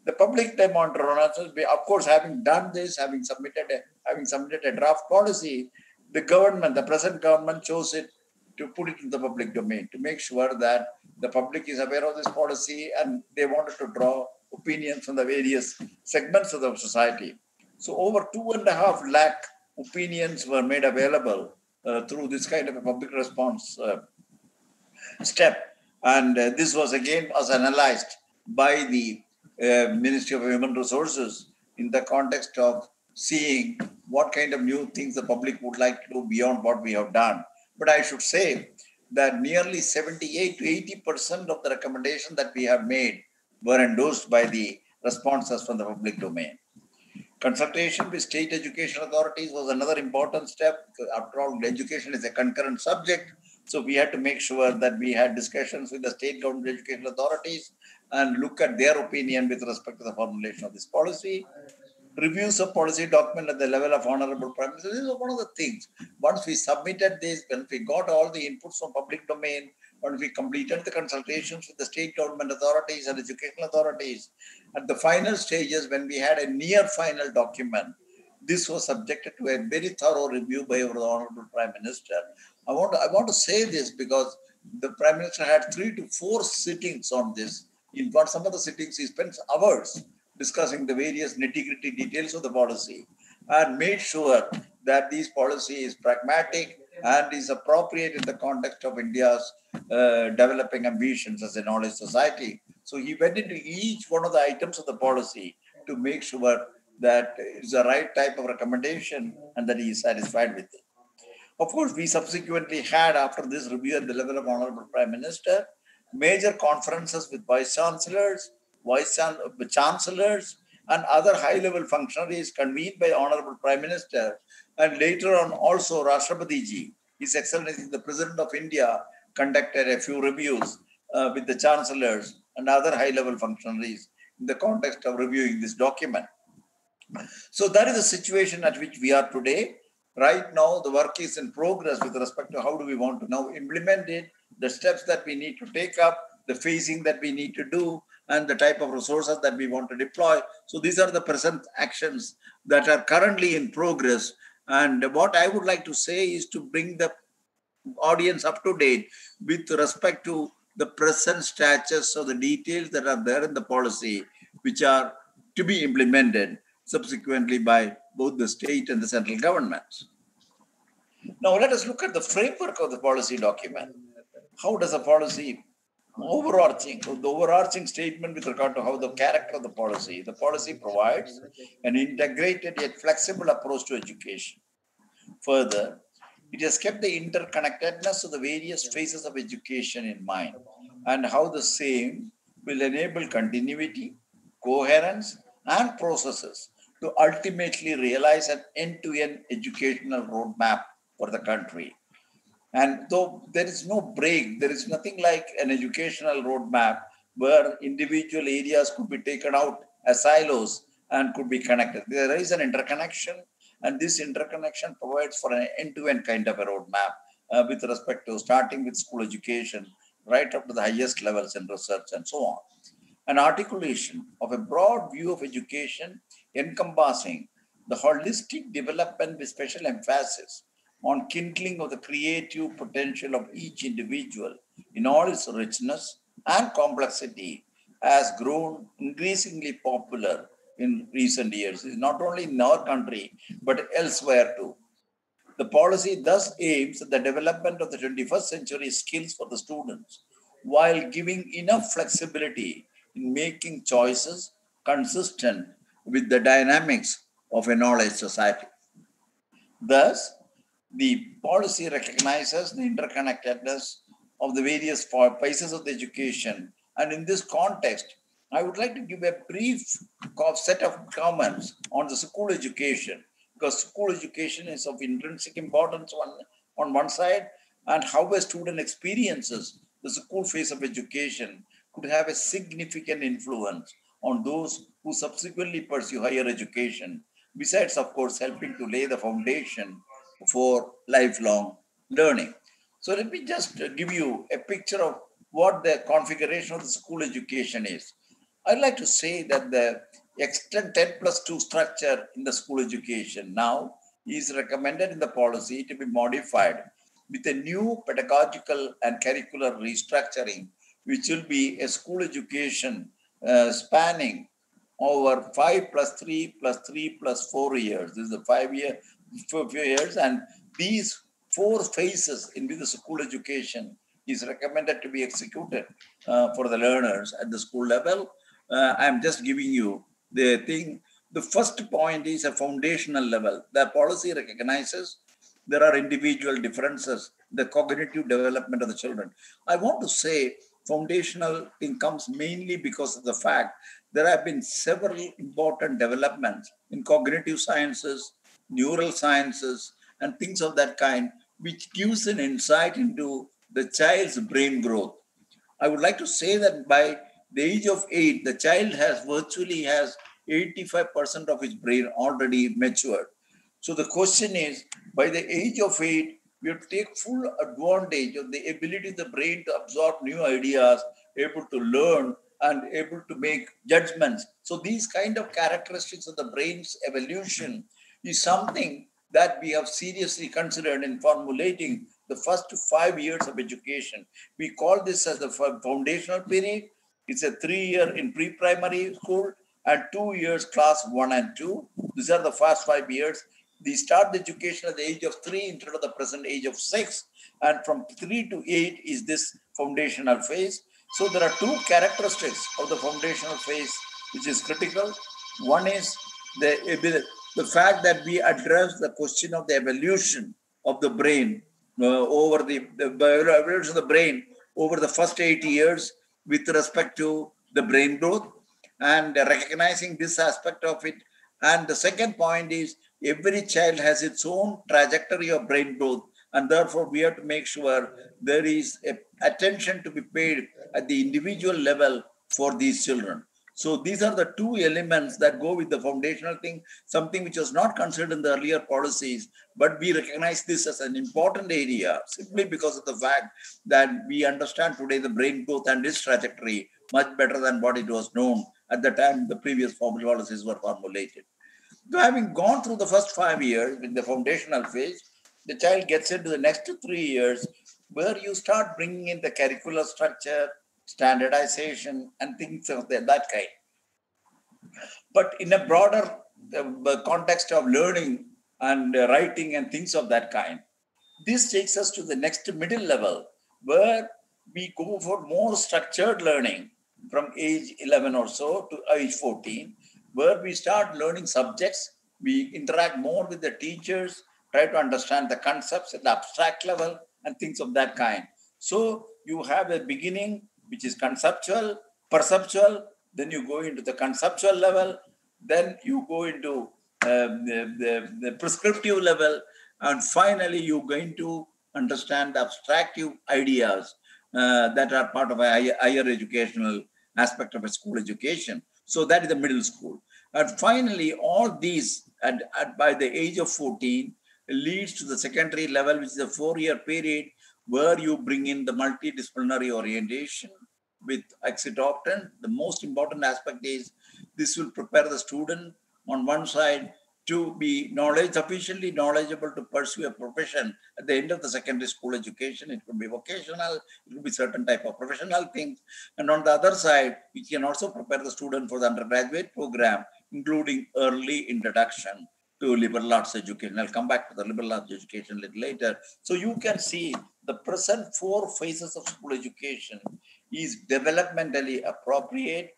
The public renaissance, of course, having done this, having submitted a, having submitted a draft policy, the government, the present government chose it to put it in the public domain to make sure that the public is aware of this policy and they wanted to draw opinions from the various segments of the society. So over two and a half lakh opinions were made available uh, through this kind of a public response uh, step. And uh, this was again was analyzed by the uh, Ministry of Human Resources in the context of seeing what kind of new things the public would like to do beyond what we have done. But I should say that nearly 78 to 80 percent of the recommendations that we have made were endorsed by the responses from the public domain. Consultation with state education authorities was another important step. After all, education is a concurrent subject. So we had to make sure that we had discussions with the state government education authorities and look at their opinion with respect to the formulation of this policy. Reviews of policy document at the level of Honorable Prime Minister. This is one of the things. Once we submitted this, when we got all the inputs from public domain, when we completed the consultations with the state government authorities and educational authorities, at the final stages, when we had a near final document, this was subjected to a very thorough review by our Honorable Prime Minister. I want to, I want to say this because the Prime Minister had three to four sittings on this in what some of the sittings, he spends hours discussing the various nitty-gritty details of the policy and made sure that this policy is pragmatic and is appropriate in the context of India's uh, developing ambitions as a knowledge society. So he went into each one of the items of the policy to make sure that it's the right type of recommendation and that he is satisfied with it. Of course, we subsequently had, after this review at the level of Honorable Prime Minister, major conferences with vice chancellors, vice chancellors, and other high-level functionaries convened by Honorable Prime Minister, and later on also Rashtrapati ji, His Excellency the President of India, conducted a few reviews uh, with the chancellors and other high-level functionaries in the context of reviewing this document. So that is the situation at which we are today. Right now, the work is in progress with respect to how do we want to now implement it the steps that we need to take up, the phasing that we need to do, and the type of resources that we want to deploy. So these are the present actions that are currently in progress. And what I would like to say is to bring the audience up to date with respect to the present status of the details that are there in the policy, which are to be implemented subsequently by both the state and the central governments. Now, let us look at the framework of the policy document. How does a policy overarching, the overarching statement with regard to how the character of the policy, the policy provides an integrated yet flexible approach to education. Further, it has kept the interconnectedness of the various phases of education in mind and how the same will enable continuity, coherence, and processes to ultimately realize an end to end educational roadmap for the country. And though there is no break, there is nothing like an educational roadmap where individual areas could be taken out as silos and could be connected. There is an interconnection, and this interconnection provides for an end to end kind of a roadmap uh, with respect to starting with school education right up to the highest levels in research and so on. An articulation of a broad view of education encompassing the holistic development with special emphasis on kindling of the creative potential of each individual in all its richness and complexity has grown increasingly popular in recent years, not only in our country, but elsewhere too. The policy thus aims at the development of the 21st century skills for the students while giving enough flexibility in making choices consistent with the dynamics of a knowledge society. Thus, the policy recognizes the interconnectedness of the various phases of the education. And in this context, I would like to give a brief set of comments on the school education, because school education is of intrinsic importance on, on one side, and how a student experiences the school phase of education could have a significant influence on those who subsequently pursue higher education, besides, of course, helping to lay the foundation for lifelong learning. So let me just give you a picture of what the configuration of the school education is. I'd like to say that the extent 10 plus 2 structure in the school education now is recommended in the policy to be modified with a new pedagogical and curricular restructuring, which will be a school education uh, spanning over 5 plus 3 plus 3 plus 4 years. This is a five year, four years, and these four phases in which the school education is recommended to be executed uh, for the learners at the school level. Uh, I'm just giving you the thing. The first point is a foundational level. The policy recognizes there are individual differences, the cognitive development of the children. I want to say foundational thing comes mainly because of the fact there have been several important developments in cognitive sciences, neural sciences, and things of that kind, which gives an insight into the child's brain growth. I would like to say that by the age of eight, the child has virtually has 85% of his brain already matured. So the question is, by the age of eight, we have to take full advantage of the ability of the brain to absorb new ideas, able to learn, and able to make judgments. So these kind of characteristics of the brain's evolution is something that we have seriously considered in formulating the first five years of education. We call this as the foundational period. It's a three year in pre-primary school and two years class one and two. These are the first five years. They start the education at the age of three instead of the present age of six. And from three to eight is this foundational phase. So there are two characteristics of the foundational phase which is critical. One is the, the fact that we address the question of the evolution of the brain uh, over the, the evolution of the brain over the first eight years with respect to the brain growth and recognizing this aspect of it. And the second point is every child has its own trajectory of brain growth and therefore we have to make sure there is attention to be paid at the individual level for these children so these are the two elements that go with the foundational thing something which was not considered in the earlier policies but we recognize this as an important area simply because of the fact that we understand today the brain growth and its trajectory much better than what it was known at the time the previous policies were formulated. So having gone through the first five years in the foundational phase, the child gets into the next three years where you start bringing in the curricular structure, standardization, and things of that, kind. But in a broader uh, context of learning and writing and things of that kind, this takes us to the next middle level where we go for more structured learning from age 11 or so to age 14, where we start learning subjects. We interact more with the teachers, try to understand the concepts at the abstract level and things of that kind. So you have a beginning, which is conceptual, perceptual, then you go into the conceptual level, then you go into um, the, the, the prescriptive level, and finally you're going to understand abstractive ideas uh, that are part of a higher, higher educational aspect of a school education. So that is the middle school. And finally, all these at, at, by the age of 14 leads to the secondary level, which is a four-year period where you bring in the multidisciplinary orientation with often. The most important aspect is this will prepare the student on one side to be knowledge sufficiently knowledgeable to pursue a profession at the end of the secondary school education. It could be vocational, it could be certain type of professional things. And on the other side, we can also prepare the student for the undergraduate program, including early introduction to liberal arts education. I'll come back to the liberal arts education a little later. So you can see the present four phases of school education is developmentally appropriate,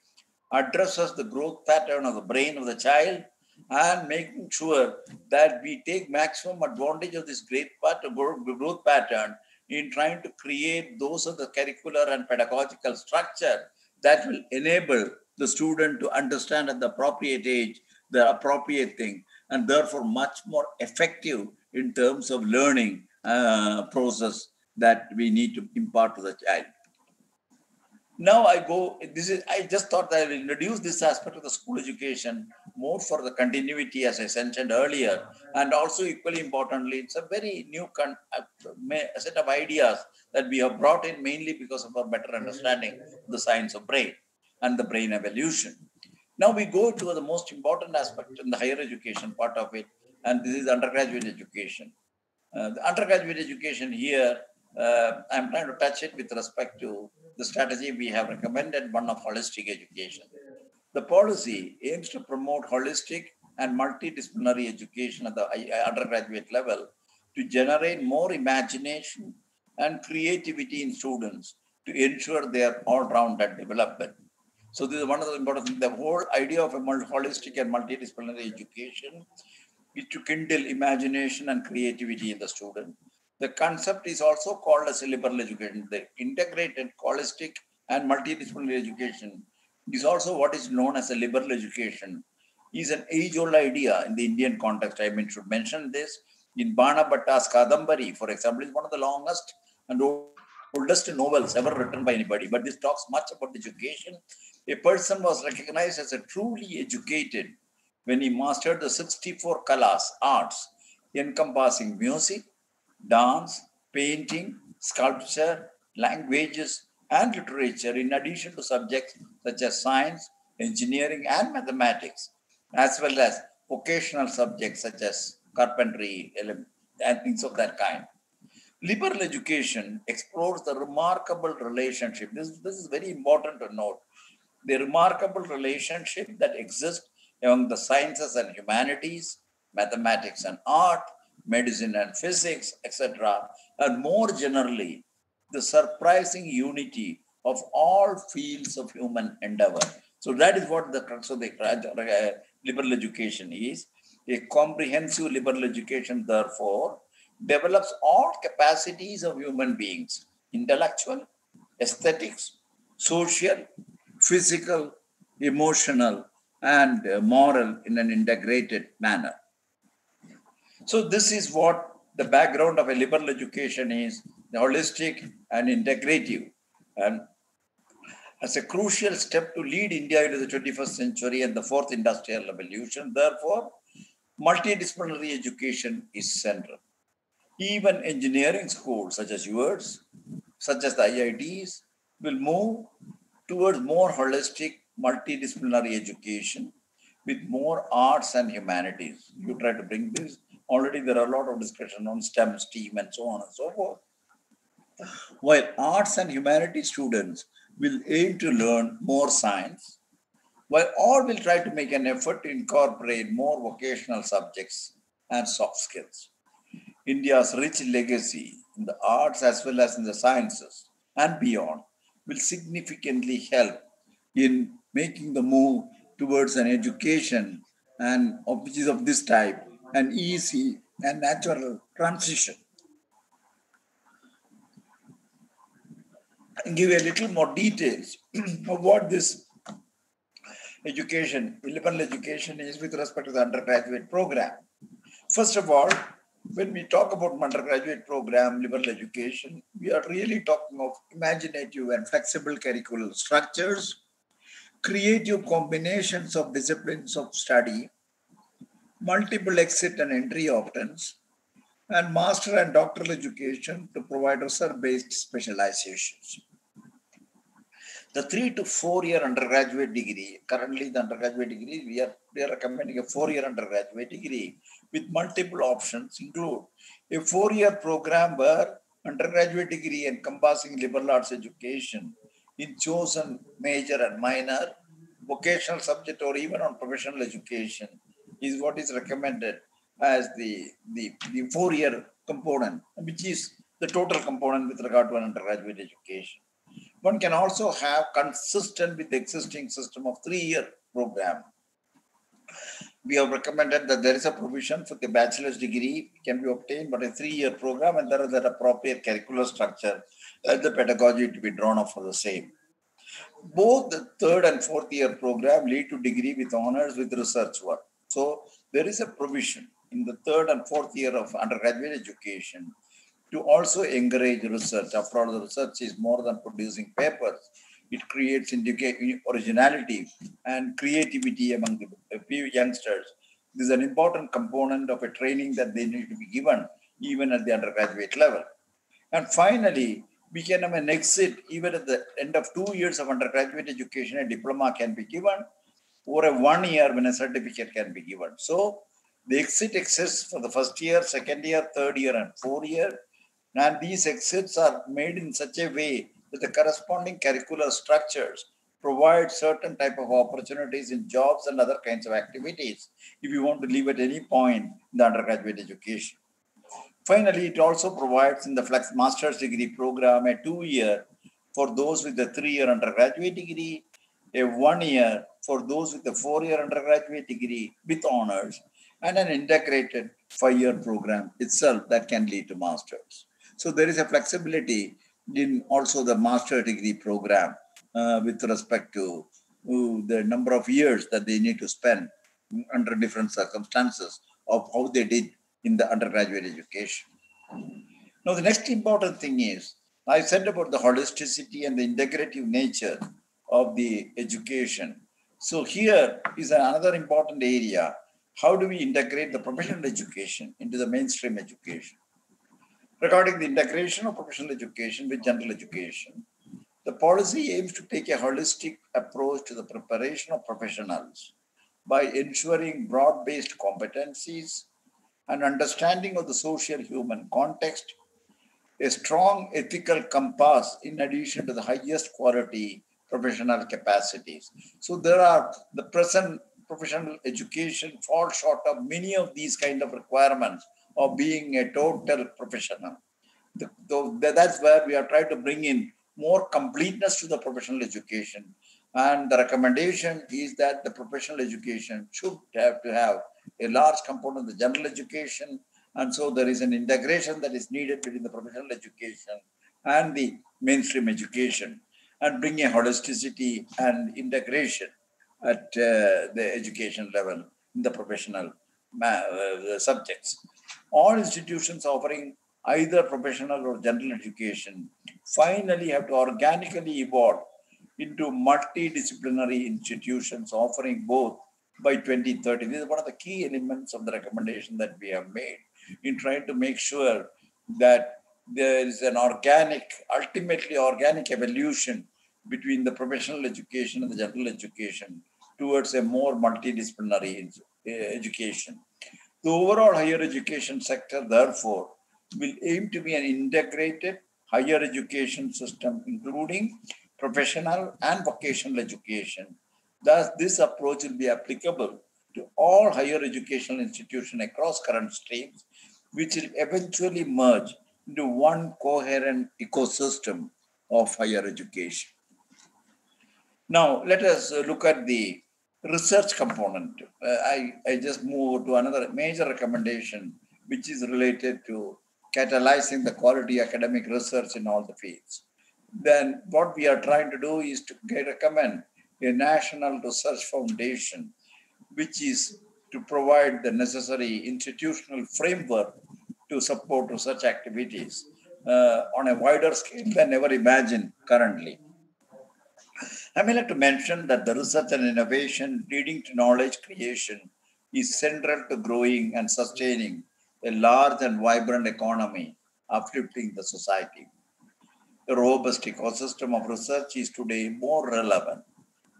addresses the growth pattern of the brain of the child, and making sure that we take maximum advantage of this great of growth pattern in trying to create those of the curricular and pedagogical structure that will enable the student to understand at the appropriate age the appropriate thing and therefore much more effective in terms of learning uh, process that we need to impart to the child. Now I go, this is, I just thought that I will introduce this aspect of the school education more for the continuity, as I mentioned earlier. And also equally importantly, it's a very new con- a set of ideas that we have brought in mainly because of our better understanding of the science of brain and the brain evolution. Now we go to the most important aspect in the higher education part of it, and this is undergraduate education. Uh, the undergraduate education here, uh, I'm trying to touch it with respect to the strategy we have recommended, one of holistic education. The policy aims to promote holistic and multidisciplinary education at the undergraduate level to generate more imagination and creativity in students to ensure their all-rounded development. So this is one of the important things. The whole idea of a holistic and multidisciplinary education is to kindle imagination and creativity in the student the concept is also called as a liberal education. The integrated, holistic, and multidisciplinary education is also what is known as a liberal education. Is an age-old idea in the Indian context. I mean, should mention this in Bana Bhatta's Kadambari, for example, is one of the longest and oldest novels ever written by anybody. But this talks much about education. A person was recognized as a truly educated when he mastered the 64 kalas, arts, encompassing music, dance, painting, sculpture, languages, and literature, in addition to subjects such as science, engineering, and mathematics, as well as vocational subjects such as carpentry and things of that kind. Liberal education explores the remarkable relationship. This, this is very important to note. The remarkable relationship that exists among the sciences and humanities, mathematics and art, medicine and physics, etc., and more generally, the surprising unity of all fields of human endeavor. So that is what the crux of the uh, liberal education is. A comprehensive liberal education, therefore, develops all capacities of human beings intellectual, aesthetics, social, physical, emotional, and uh, moral in an integrated manner. So this is what the background of a liberal education is, holistic and integrative. And as a crucial step to lead India into the 21st century and the fourth industrial revolution, therefore, multidisciplinary education is central. Even engineering schools such as yours, such as the IITs, will move towards more holistic, multidisciplinary education with more arts and humanities. You try to bring this. Already there are a lot of discussion on STEM, STEAM, and so on and so forth. While arts and humanities students will aim to learn more science, while all will try to make an effort to incorporate more vocational subjects and soft skills. India's rich legacy in the arts as well as in the sciences and beyond will significantly help in making the move towards an education and which is of this type an easy and natural transition. Give a little more details of what this education, liberal education is with respect to the undergraduate program. First of all, when we talk about undergraduate program, liberal education, we are really talking of imaginative and flexible curricular structures, creative combinations of disciplines of study, multiple exit and entry options, and master and doctoral education to provide research-based specializations. The three to four year undergraduate degree, currently the undergraduate degree, we are, we are recommending a four year undergraduate degree with multiple options include a four year program where undergraduate degree encompassing liberal arts education in chosen major and minor, vocational subject or even on professional education is what is recommended as the, the, the four year component, which is the total component with regard to an undergraduate education. One can also have consistent with the existing system of three-year program. We have recommended that there is a provision for the bachelor's degree can be obtained but a three-year program and there is an appropriate curricular structure and the pedagogy to be drawn up for the same. Both the third and fourth year program lead to degree with honors with research work. So there is a provision in the third and fourth year of undergraduate education to also encourage research. After all, the research is more than producing papers. It creates originality and creativity among the youngsters. This is an important component of a training that they need to be given even at the undergraduate level. And finally, we can have an exit even at the end of two years of undergraduate education, a diploma can be given, or a one year when a certificate can be given. So the exit exists for the first year, second year, third year, and fourth year. And these exits are made in such a way that the corresponding curricular structures provide certain type of opportunities in jobs and other kinds of activities if you want to leave at any point in the undergraduate education. Finally, it also provides in the Flex Master's Degree program a two-year for those with the three-year undergraduate degree, a one-year for those with a four-year undergraduate degree with honors, and an integrated five-year program itself that can lead to masters. So there is a flexibility in also the master degree program uh, with respect to uh, the number of years that they need to spend under different circumstances of how they did in the undergraduate education. Now, the next important thing is I said about the holisticity and the integrative nature of the education. So, here is another important area. How do we integrate the professional education into the mainstream education? Regarding the integration of professional education with general education, the policy aims to take a holistic approach to the preparation of professionals by ensuring broad based competencies, an understanding of the social human context, a strong ethical compass in addition to the highest quality professional capacities. So there are the present professional education falls short of many of these kind of requirements of being a total professional. The, the, that's where we are trying to bring in more completeness to the professional education. And the recommendation is that the professional education should have to have a large component of the general education. And so there is an integration that is needed between the professional education and the mainstream education and bring a holisticity and integration at uh, the education level in the professional uh, subjects. All institutions offering either professional or general education finally have to organically evolve into multidisciplinary institutions offering both by 2030. This is one of the key elements of the recommendation that we have made in trying to make sure that there is an organic, ultimately organic evolution between the professional education and the general education towards a more multidisciplinary education. The overall higher education sector, therefore, will aim to be an integrated higher education system, including professional and vocational education. Thus, this approach will be applicable to all higher educational institutions across current streams, which will eventually merge into one coherent ecosystem of higher education. Now, let us look at the research component. Uh, I, I just move to another major recommendation, which is related to catalyzing the quality academic research in all the fields. Then, what we are trying to do is to get, recommend a national research foundation, which is to provide the necessary institutional framework to support research activities uh, on a wider scale than ever imagined currently. I may like to mention that the research and innovation leading to knowledge creation is central to growing and sustaining a large and vibrant economy, uplifting the society. The robust ecosystem of research is today more relevant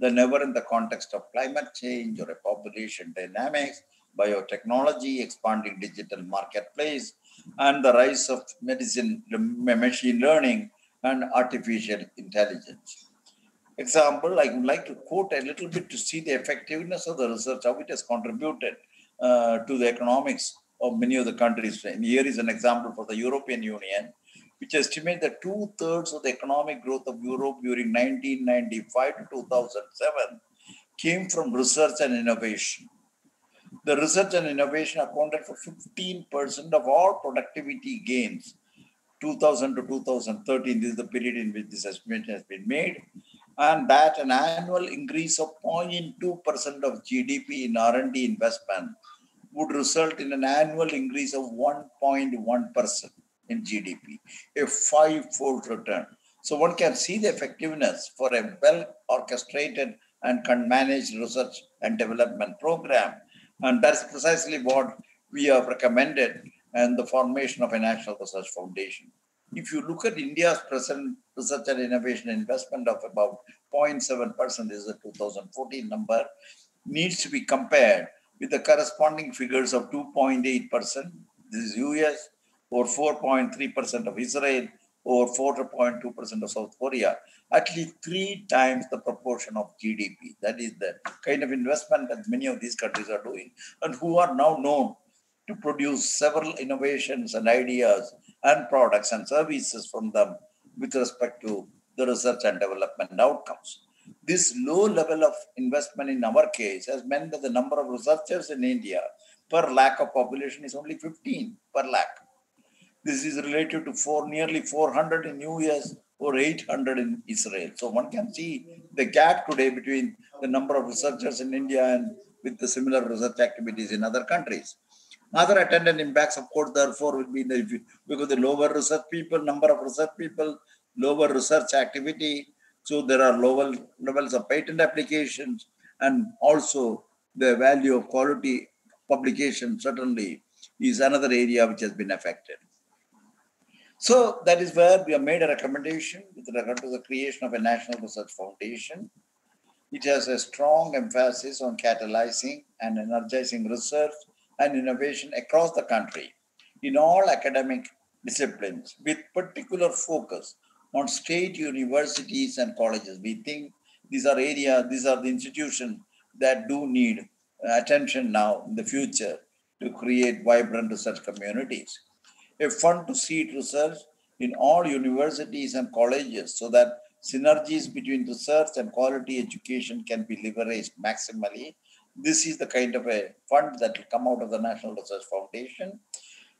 than ever in the context of climate change or a population dynamics, biotechnology, expanding digital marketplace, and the rise of medicine, machine learning, and artificial intelligence. Example, I would like to quote a little bit to see the effectiveness of the research, how it has contributed uh, to the economics of many of the countries. And here is an example for the European Union, which estimates that two thirds of the economic growth of Europe during 1995 to 2007 came from research and innovation. The research and innovation accounted for 15% of all productivity gains 2000 to 2013. This is the period in which this estimate has been made. And that an annual increase of 0.2% of GDP in R&D investment would result in an annual increase of 1.1% in GDP, a five-fold return. So one can see the effectiveness for a well-orchestrated and managed research and development program. And that's precisely what we have recommended and the formation of a national research foundation. If you look at India's present research and innovation investment of about 0.7% this is the 2014 number, needs to be compared with the corresponding figures of 2.8%, this is US, or 4.3% of Israel, or 4.2% of South Korea, at least three times the proportion of GDP. That is the kind of investment that many of these countries are doing, and who are now known to produce several innovations and ideas and products and services from them with respect to the research and development outcomes. This low level of investment in our case has meant that the number of researchers in India per lakh of population is only 15 per lakh. This is related to four, nearly 400 in US or 800 in Israel. So one can see the gap today between the number of researchers in India and with the similar research activities in other countries. Other attendant impacts, of course, therefore, will be the because the lower research people, number of research people, lower research activity. So there are lower levels of patent applications, and also the value of quality publication certainly is another area which has been affected. So that is where we have made a recommendation with regard to the creation of a national research foundation. It has a strong emphasis on catalyzing and energizing research and innovation across the country in all academic disciplines with particular focus on state universities and colleges. We think these are areas, these are the institutions that do need uh, attention now in the future to create vibrant research communities. A fund to seed research in all universities and colleges so that synergies between research and quality education can be leveraged maximally this is the kind of a fund that will come out of the National Research Foundation.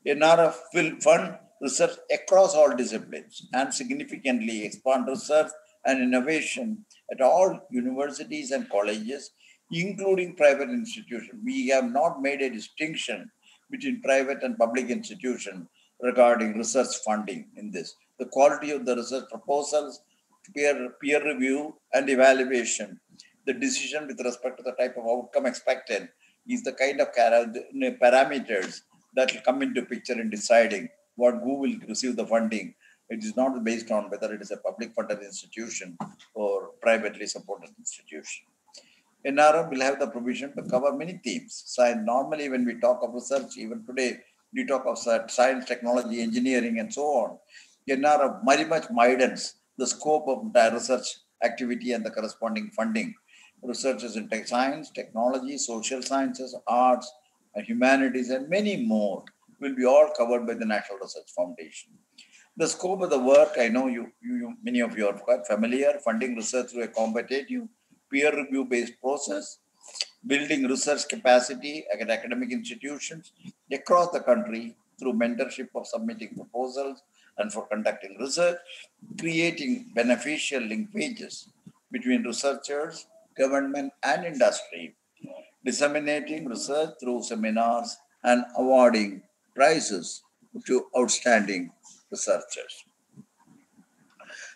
NRF will fund research across all disciplines and significantly expand research and innovation at all universities and colleges, including private institutions. We have not made a distinction between private and public institutions regarding research funding in this. The quality of the research proposals, peer, peer review, and evaluation the decision with respect to the type of outcome expected is the kind of parameters that will come into picture in deciding what who will receive the funding It is not based on whether it is a public funded institution or privately supported institution. NRF will have the provision to cover many themes. So normally when we talk of research, even today, we talk of science, technology, engineering, and so on. NRF very much widens the scope of research activity and the corresponding funding. Researchers in tech science, technology, social sciences, arts, and humanities, and many more will be all covered by the National Research Foundation. The scope of the work, I know you, you many of you are quite familiar, funding research through a competitive, peer review based process, building research capacity at academic institutions across the country through mentorship of submitting proposals and for conducting research, creating beneficial linkages between researchers, government, and industry, disseminating research through seminars, and awarding prizes to outstanding researchers.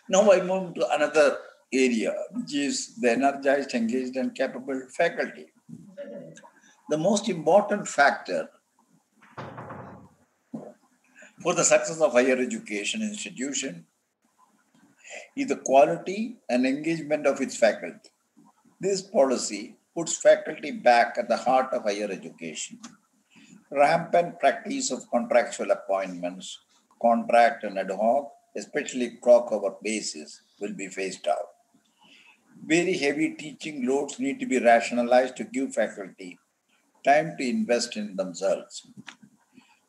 Now I move to another area, which is the energized, engaged, and capable faculty. The most important factor for the success of higher education institution is the quality and engagement of its faculty. This policy puts faculty back at the heart of higher education. Rampant practice of contractual appointments, contract and ad hoc, especially clock hour basis, will be phased out. Very heavy teaching loads need to be rationalized to give faculty time to invest in themselves.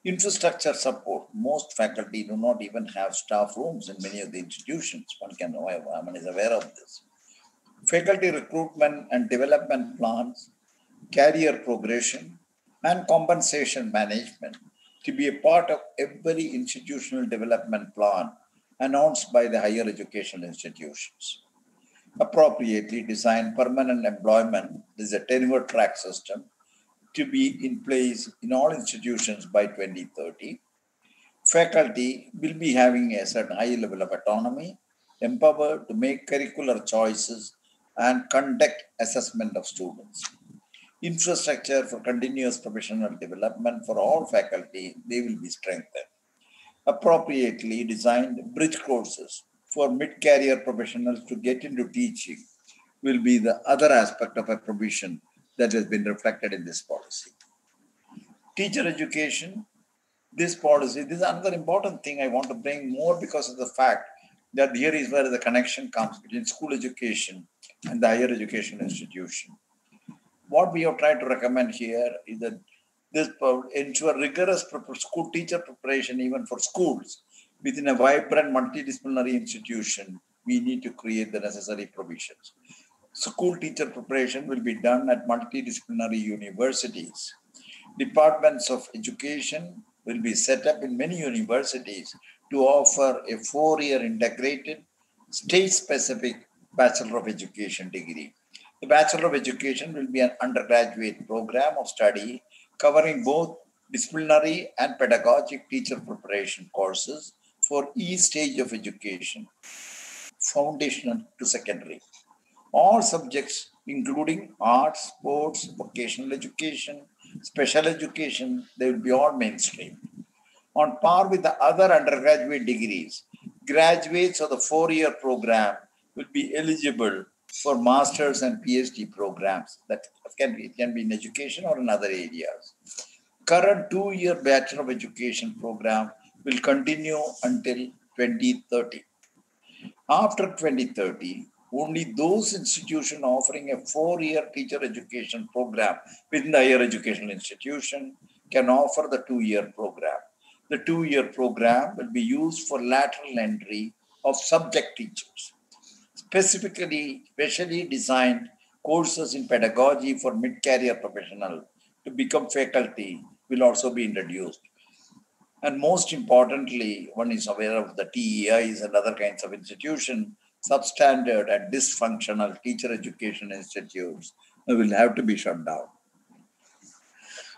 Infrastructure support. Most faculty do not even have staff rooms in many of the institutions. One can one is aware of this. Faculty recruitment and development plans, career progression, and compensation management to be a part of every institutional development plan announced by the higher education institutions. Appropriately designed permanent employment is a tenure track system to be in place in all institutions by 2030. Faculty will be having a certain high level of autonomy, empowered to make curricular choices and conduct assessment of students. Infrastructure for continuous professional development for all faculty, they will be strengthened. Appropriately designed bridge courses for mid-career professionals to get into teaching will be the other aspect of a provision that has been reflected in this policy. Teacher education, this policy, this is another important thing I want to bring more because of the fact that here is where the connection comes between school education and the higher education institution. What we have tried to recommend here is that this ensure rigorous school teacher preparation even for schools within a vibrant multidisciplinary institution. We need to create the necessary provisions school teacher preparation will be done at multidisciplinary universities. Departments of education will be set up in many universities to offer a four year integrated, state specific Bachelor of Education degree. The Bachelor of Education will be an undergraduate program of study covering both disciplinary and pedagogic teacher preparation courses for each stage of education, foundational to secondary all subjects, including arts, sports, vocational education, special education, they will be all mainstream. On par with the other undergraduate degrees, graduates of the four year program will be eligible for master's and PhD programs that can be, can be in education or in other areas. Current two year Bachelor of Education program will continue until 2030. After 2030, only those institutions offering a four-year teacher education program within the higher educational institution can offer the two-year program. The two-year program will be used for lateral entry of subject teachers. Specifically, specially designed courses in pedagogy for mid-career professional to become faculty will also be introduced. And most importantly, one is aware of the TEIs and other kinds of institutions substandard and dysfunctional teacher education institutes will have to be shut down.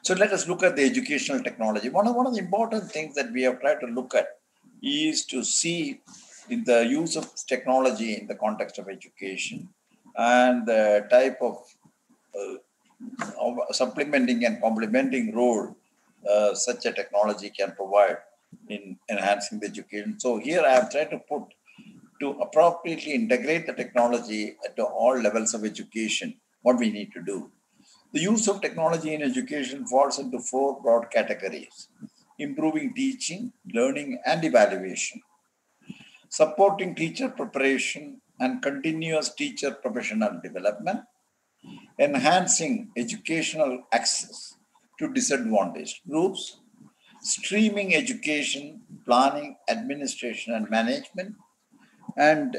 So let us look at the educational technology. One of, one of the important things that we have tried to look at is to see in the use of technology in the context of education and the type of, uh, of supplementing and complementing role uh, such a technology can provide in enhancing the education. So here I have tried to put to appropriately integrate the technology at all levels of education, what we need to do. The use of technology in education falls into four broad categories improving teaching, learning, and evaluation, supporting teacher preparation and continuous teacher professional development, enhancing educational access to disadvantaged groups, streaming education, planning, administration, and management. And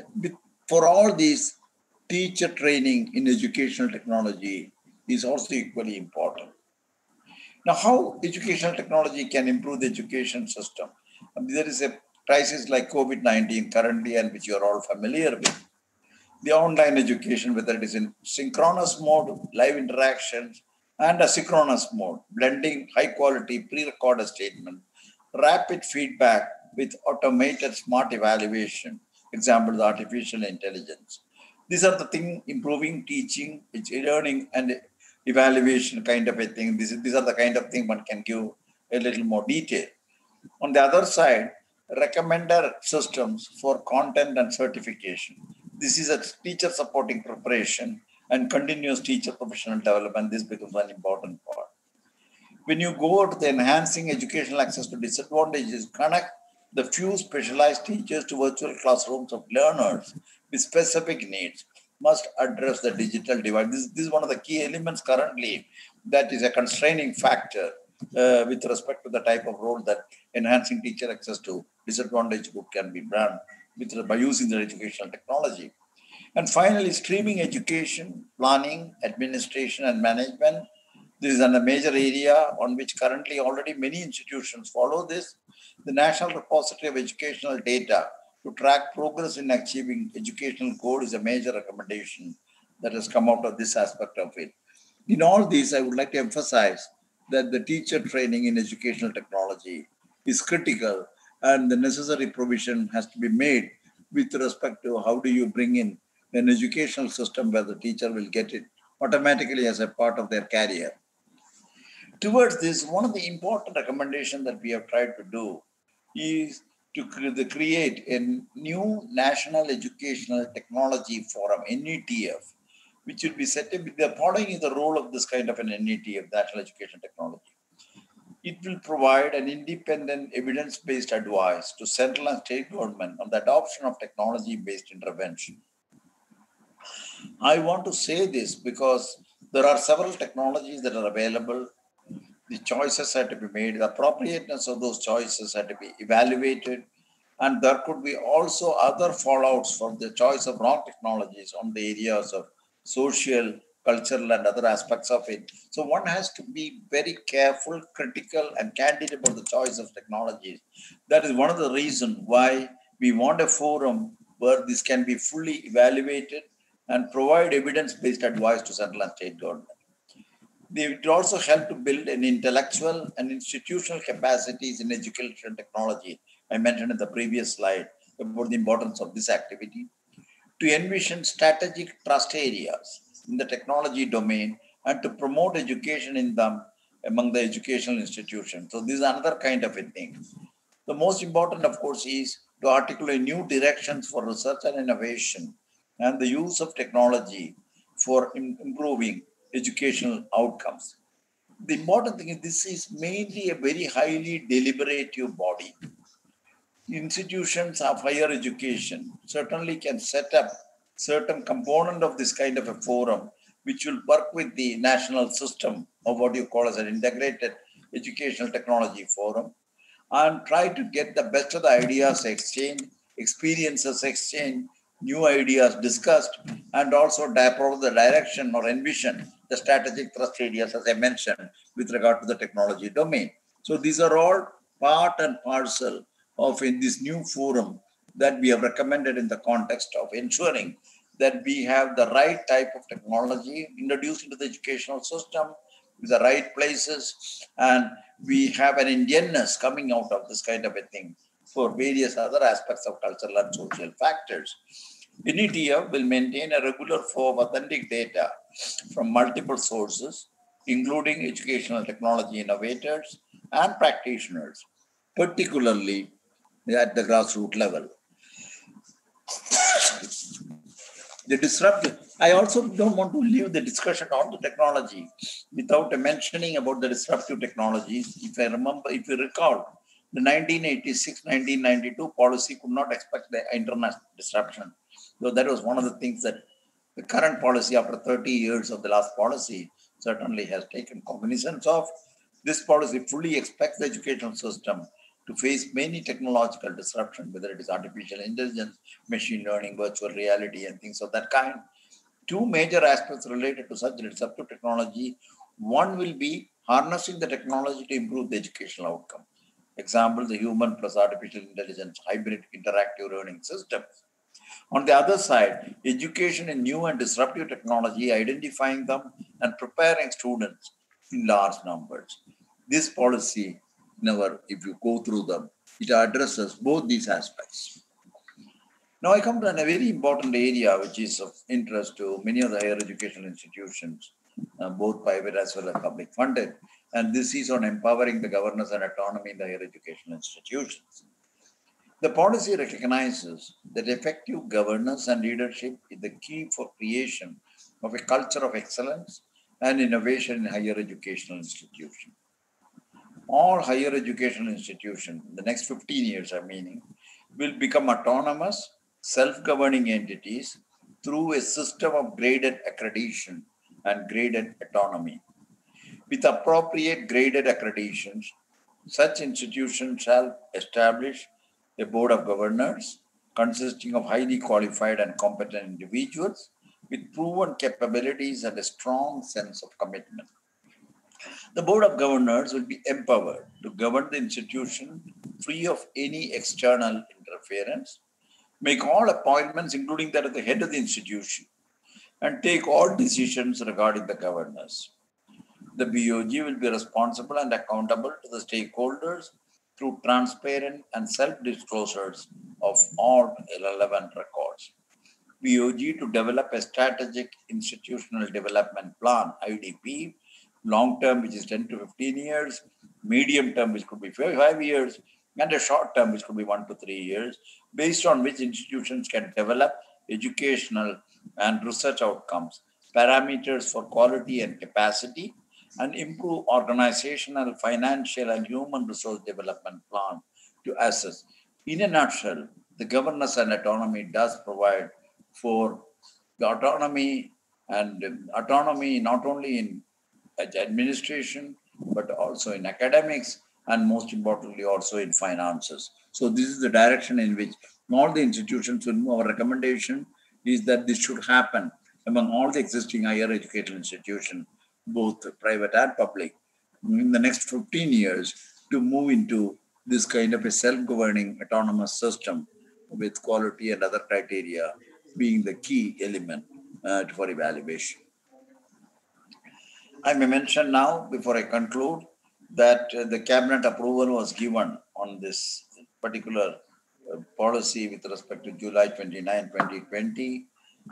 for all these, teacher training in educational technology is also equally important. Now, how educational technology can improve the education system? I mean, there is a crisis like COVID 19 currently, and which you are all familiar with. The online education, whether it is in synchronous mode, live interactions, and asynchronous mode, blending high quality pre recorded statement, rapid feedback with automated smart evaluation, example, the artificial intelligence. These are the things improving teaching, learning, and evaluation kind of a thing. This is, these are the kind of thing one can give a little more detail. On the other side, recommender systems for content and certification. This is a teacher supporting preparation and continuous teacher professional development. This becomes an important part. When you go to the enhancing educational access to disadvantages, connect the few specialized teachers to virtual classrooms of learners with specific needs must address the digital divide. This, this is one of the key elements currently that is a constraining factor uh, with respect to the type of role that enhancing teacher access to disadvantaged group can be done with, by using the educational technology. And finally, streaming education, planning, administration, and management. This is a major area on which currently already many institutions follow this. The National Repository of Educational Data to track progress in achieving educational goal is a major recommendation that has come out of this aspect of it. In all these, I would like to emphasize that the teacher training in educational technology is critical and the necessary provision has to be made with respect to how do you bring in an educational system where the teacher will get it automatically as a part of their career. Towards this, one of the important recommendations that we have tried to do is to create a new National Educational Technology Forum, NETF, which will be set up. The following is the role of this kind of an NETF, National Education Technology. It will provide an independent evidence-based advice to central and state government on the adoption of technology-based intervention. I want to say this because there are several technologies that are available the choices had to be made, the appropriateness of those choices had to be evaluated, and there could be also other fallouts from the choice of wrong technologies on the areas of social, cultural, and other aspects of it. So one has to be very careful, critical, and candid about the choice of technologies. That is one of the reasons why we want a forum where this can be fully evaluated and provide evidence-based advice to central and state government. It also help to build an intellectual and institutional capacities in education technology. I mentioned in the previous slide about the importance of this activity. To envision strategic trust areas in the technology domain and to promote education in them among the educational institutions. So this is another kind of a thing. The most important, of course, is to articulate new directions for research and innovation and the use of technology for improving educational outcomes. The important thing is this is mainly a very highly deliberative body. Institutions of higher education certainly can set up certain component of this kind of a forum, which will work with the national system of what you call as an integrated educational technology forum, and try to get the best of the ideas exchange, experiences exchange, new ideas discussed, and also approve the direction or envision the strategic thrust areas, as I mentioned, with regard to the technology domain. So these are all part and parcel of in this new forum that we have recommended in the context of ensuring that we have the right type of technology introduced into the educational system, the right places, and we have an Indianness coming out of this kind of a thing for various other aspects of cultural and social factors. NETF will maintain a regular flow of authentic data from multiple sources, including educational technology innovators and practitioners, particularly at the grassroots level. the disruptive. I also don't want to leave the discussion on the technology without mentioning about the disruptive technologies. If I remember, if you recall, the 1986-1992 policy could not expect the internet disruption. So that was one of the things that the current policy, after 30 years of the last policy, certainly has taken cognizance of. This policy fully expects the educational system to face many technological disruption, whether it is artificial intelligence, machine learning, virtual reality, and things of that kind. Two major aspects related to such disruptive technology. One will be harnessing the technology to improve the educational outcome. Example, the human plus artificial intelligence hybrid interactive learning systems. On the other side, education in new and disruptive technology, identifying them and preparing students in large numbers. This policy never, if you go through them, it addresses both these aspects. Now I come to a very important area which is of interest to many of the higher educational institutions, uh, both private as well as public funded. And this is on empowering the governance and autonomy in the higher educational institutions. The policy recognizes that effective governance and leadership is the key for creation of a culture of excellence and innovation in higher educational institutions all higher educational institutions, in the next 15 years, I'm meaning, will become autonomous, self governing entities through a system of graded accreditation and graded autonomy. With appropriate graded accreditations, such institutions shall establish a board of governors consisting of highly qualified and competent individuals with proven capabilities and a strong sense of commitment. The Board of Governors will be empowered to govern the institution free of any external interference, make all appointments, including that of the head of the institution, and take all decisions regarding the governors. The BOG will be responsible and accountable to the stakeholders through transparent and self disclosures of all relevant records. BOG to develop a strategic institutional development plan, IDP, long term, which is 10 to 15 years, medium term, which could be five years, and a short term, which could be one to three years, based on which institutions can develop educational and research outcomes, parameters for quality and capacity, and improve organizational, financial, and human resource development plan to assess. In a nutshell, the governance and autonomy does provide for the autonomy and um, autonomy not only in administration, but also in academics, and most importantly, also in finances. So, this is the direction in which all the institutions will move. Our recommendation is that this should happen among all the existing higher educational institutions, both private and public, in the next 15 years to move into this kind of a self-governing autonomous system with quality and other criteria being the key element uh, for evaluation. I may mention now, before I conclude, that uh, the cabinet approval was given on this particular uh, policy with respect to July 29, 2020.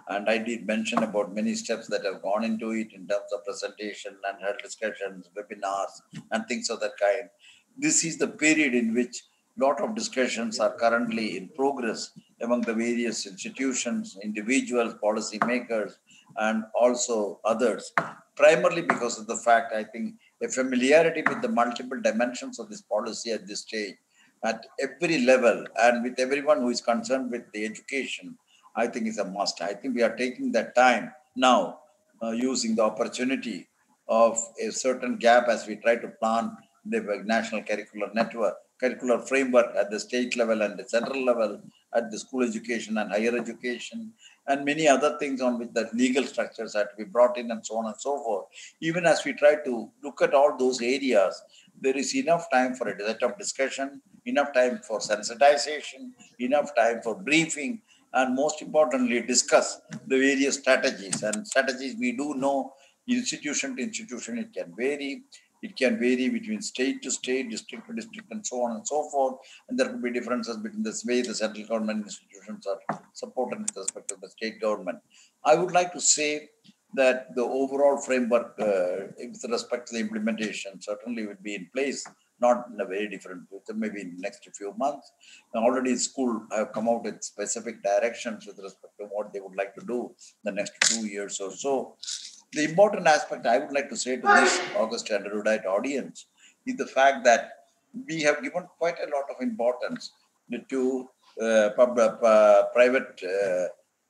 And I did mention about many steps that have gone into it in terms of presentation and held discussions, webinars, and things of that kind. This is the period in which a lot of discussions are currently in progress among the various institutions, individuals, policymakers, and also others primarily because of the fact, I think, a familiarity with the multiple dimensions of this policy at this stage, at every level, and with everyone who is concerned with the education, I think is a must. I think we are taking that time now, uh, using the opportunity of a certain gap as we try to plan the national curricular network, curricular framework at the state level and the central level, at the school education and higher education, and many other things on which the legal structures had to be brought in and so on and so forth. Even as we try to look at all those areas, there is enough time for a set of discussion, enough time for sensitization, enough time for briefing, and most importantly, discuss the various strategies. And strategies we do know institution to institution, it can vary. It can vary between state to state, district to district, and so on and so forth. And there could be differences between the way the central government institutions are supported with respect to the state government. I would like to say that the overall framework uh, with respect to the implementation certainly would be in place not in a very different future, maybe in the next few months. Already school have come out with specific directions with respect to what they would like to do the next two years or so. The important aspect I would like to say to this August and erudite audience is the fact that we have given quite a lot of importance to uh, uh, private uh,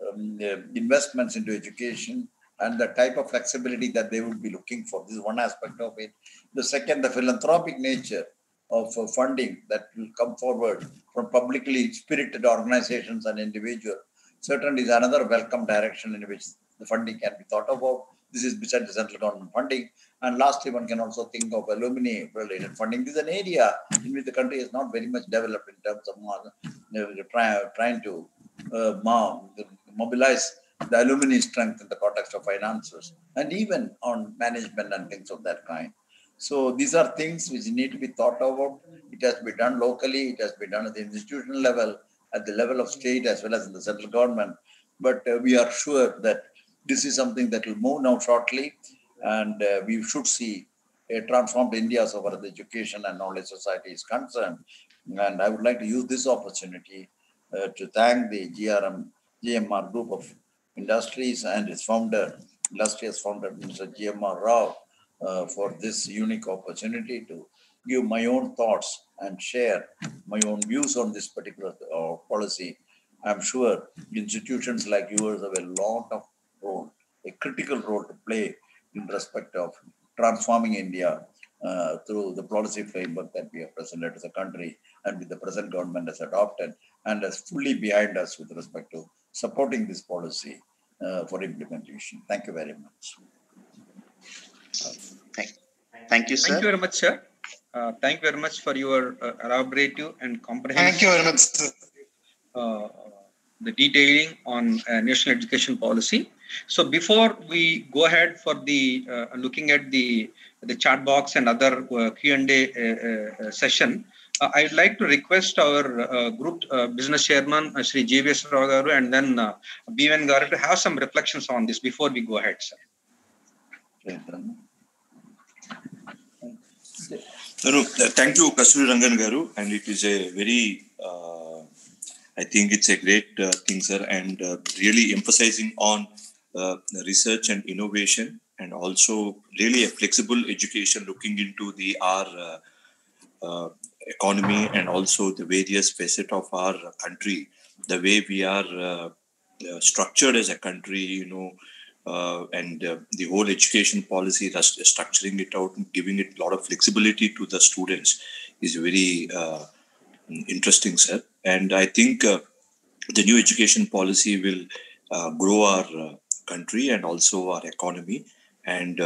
um, investments into education and the type of flexibility that they would be looking for. This is one aspect of it. The second, the philanthropic nature of uh, funding that will come forward from publicly spirited organizations and individuals certainly is another welcome direction in which the funding can be thought about. This is beside the central government funding. And lastly, one can also think of alumni related funding. This is an area in which the country is not very much developed in terms of uh, try, trying to uh, mobilize the alumni strength in the context of finances and even on management and things of that kind. So these are things which need to be thought about. It has to be done locally, it has to be done at the institutional level, at the level of state as well as in the central government. But uh, we are sure that this is something that will move now shortly, and uh, we should see a transformed India so far as education and knowledge society is concerned. And I would like to use this opportunity uh, to thank the GRM GMR group of industries and its founder, illustrious founder, Mr. GMR Rao, uh, for this unique opportunity to give my own thoughts and share my own views on this particular uh, policy. I'm sure institutions like yours have a lot of role, a critical role to play in respect of transforming India uh, through the policy framework that we have presented to the country and with the present government has adopted and is fully behind us with respect to supporting this policy uh, for implementation. Thank you very much. Thank, thank you, sir. Thank you very much, sir. Uh, thank you very much for your uh, elaborative and comprehensive. Thank you very much, sir. Uh, the detailing on uh, national education policy. So before we go ahead for the uh, looking at the the chat box and other uh, Q and A session, I would like to request our group business chairman Sri GBS Raju garu and then uh, BN garu to have some reflections on this before we go ahead, sir. No, thank you, Kasturirangan Garu, and it is a very uh, I think it's a great uh, thing, sir, and uh, really emphasizing on uh, research and innovation, and also really a flexible education, looking into the our uh, uh, economy and also the various facets of our country, the way we are uh, structured as a country, you know. and the whole education policy, structuring it out and giving it a lot of flexibility to the students is very interesting, sir. And I think uh, the new education policy will uh, grow our uh, country and also our economy. And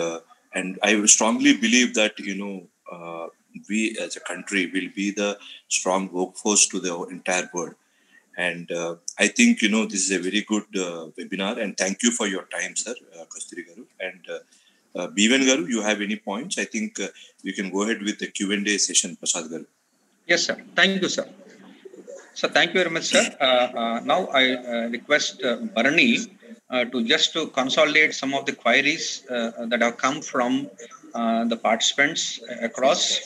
and I strongly believe that you know we as a country will be the strong workforce to the entire world. And uh, I think, you know, this is a very good uh, webinar and thank you for your time, sir, uh, Kasturi Garu. And uh, uh, Garu, you have any points? I think uh, you can go ahead with the Q&A session, Prasad Garu. Yes, sir. Thank you, sir. So thank you very much, sir. Uh, uh, now I uh, request uh, to just to consolidate some of the queries that have come from the participants across,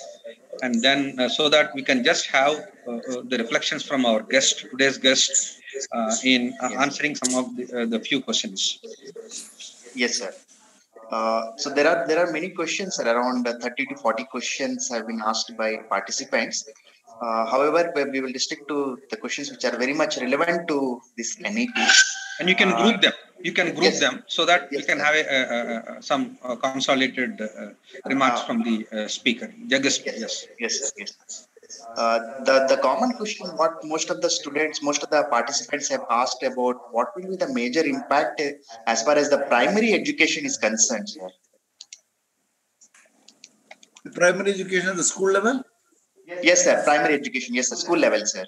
and then uh, so that we can just have uh, uh, the reflections from our guest, today's guest, in answering some of the, the few questions. Yes, sir. so there are there are many questions around 30 to 40 questions have been asked by participants uh, however, we will stick to the questions which are very much relevant to this NEP. And you can uh, group them. You can group yes. them so that yes, you can sir. have a, a, a, some uh, consolidated uh, remarks from the uh, speaker. Jagas, yes, yes, yes, sir, yes. Uh, the the common question what most of the students most of the participants have asked about what will be the major impact as far as the primary education is concerned sir? the primary education at the school level Yes, sir. Primary education. Yes, sir. School level, sir.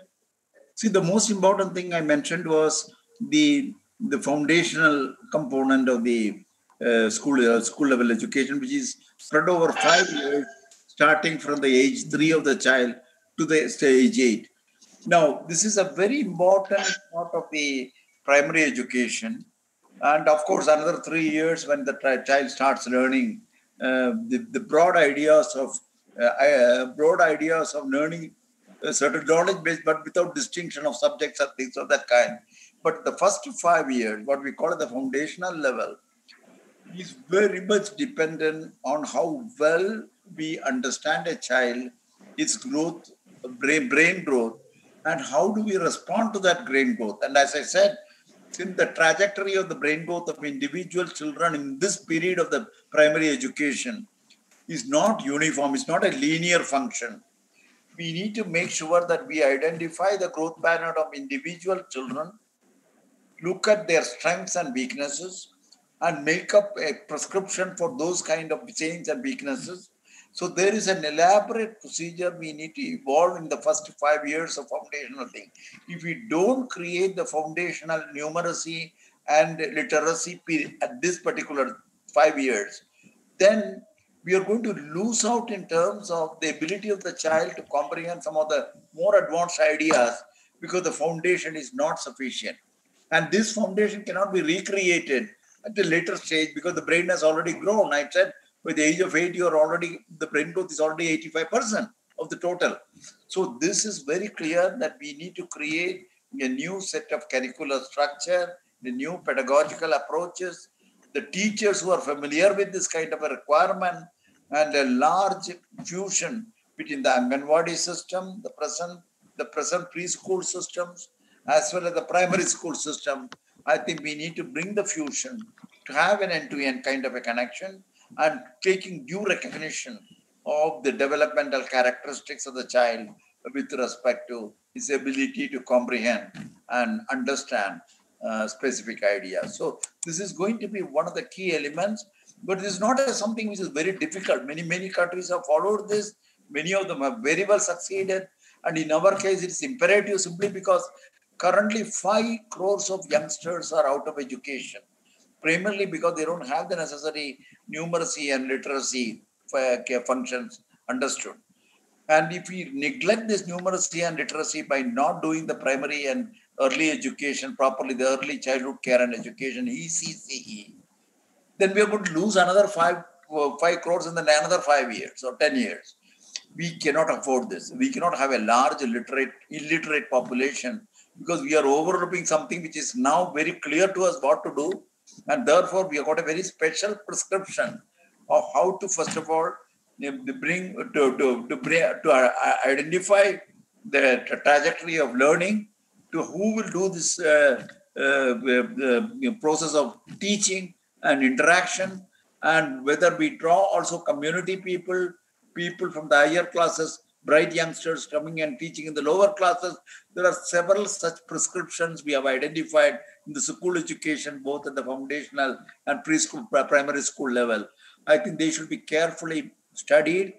See, the most important thing I mentioned was the the foundational component of the uh, school uh, school level education, which is spread over five years, starting from the age three of the child to the stage eight. Now, this is a very important part of the primary education, and of course, another three years when the child starts learning uh, the, the broad ideas of uh, uh, broad ideas of learning a certain knowledge base, but without distinction of subjects or things of that kind. But the first five years, what we call the foundational level, is very much dependent on how well we understand a child, its growth, brain, brain growth, and how do we respond to that brain growth. And as I said, in the trajectory of the brain growth of individual children in this period of the primary education is not uniform, it's not a linear function. We need to make sure that we identify the growth pattern of individual children, look at their strengths and weaknesses, and make up a prescription for those kind of change and weaknesses. So there is an elaborate procedure we need to evolve in the first five years of foundational thing. If we don't create the foundational numeracy and literacy at this particular five years, then we are going to lose out in terms of the ability of the child to comprehend some of the more advanced ideas because the foundation is not sufficient. And this foundation cannot be recreated at a later stage because the brain has already grown. I said by the age of eight, you're already the brain growth is already 85% of the total. So this is very clear that we need to create a new set of curricular structure, the new pedagogical approaches, the teachers who are familiar with this kind of a requirement, and a large fusion between the Anganwadi system, the present, the present preschool systems, as well as the primary school system. I think we need to bring the fusion to have an end-to-end kind of a connection and taking due recognition of the developmental characteristics of the child with respect to his ability to comprehend and understand uh, specific ideas. So this is going to be one of the key elements, but this is not something which is very difficult. Many, many countries have followed this. Many of them have very well succeeded. And in our case, it's imperative simply because currently 5 crores of youngsters are out of education, primarily because they don't have the necessary numeracy and literacy functions understood. And if we neglect this numeracy and literacy by not doing the primary and early education properly, the early childhood care and education, ECCE, then we are going to lose another five, uh, five crores in the another five years or 10 years. We cannot afford this. We cannot have a large illiterate population because we are overlooking something which is now very clear to us what to do. And therefore, we have got a very special prescription of how to, first of all, bring to, to, to, bring, to identify the trajectory of learning, to who will do this uh, uh, process of teaching and interaction, and whether we draw also community people, people from the higher classes, bright youngsters coming and teaching in the lower classes. There are several such prescriptions we have identified in the school education, both at the foundational and preschool, primary school level. I think they should be carefully studied.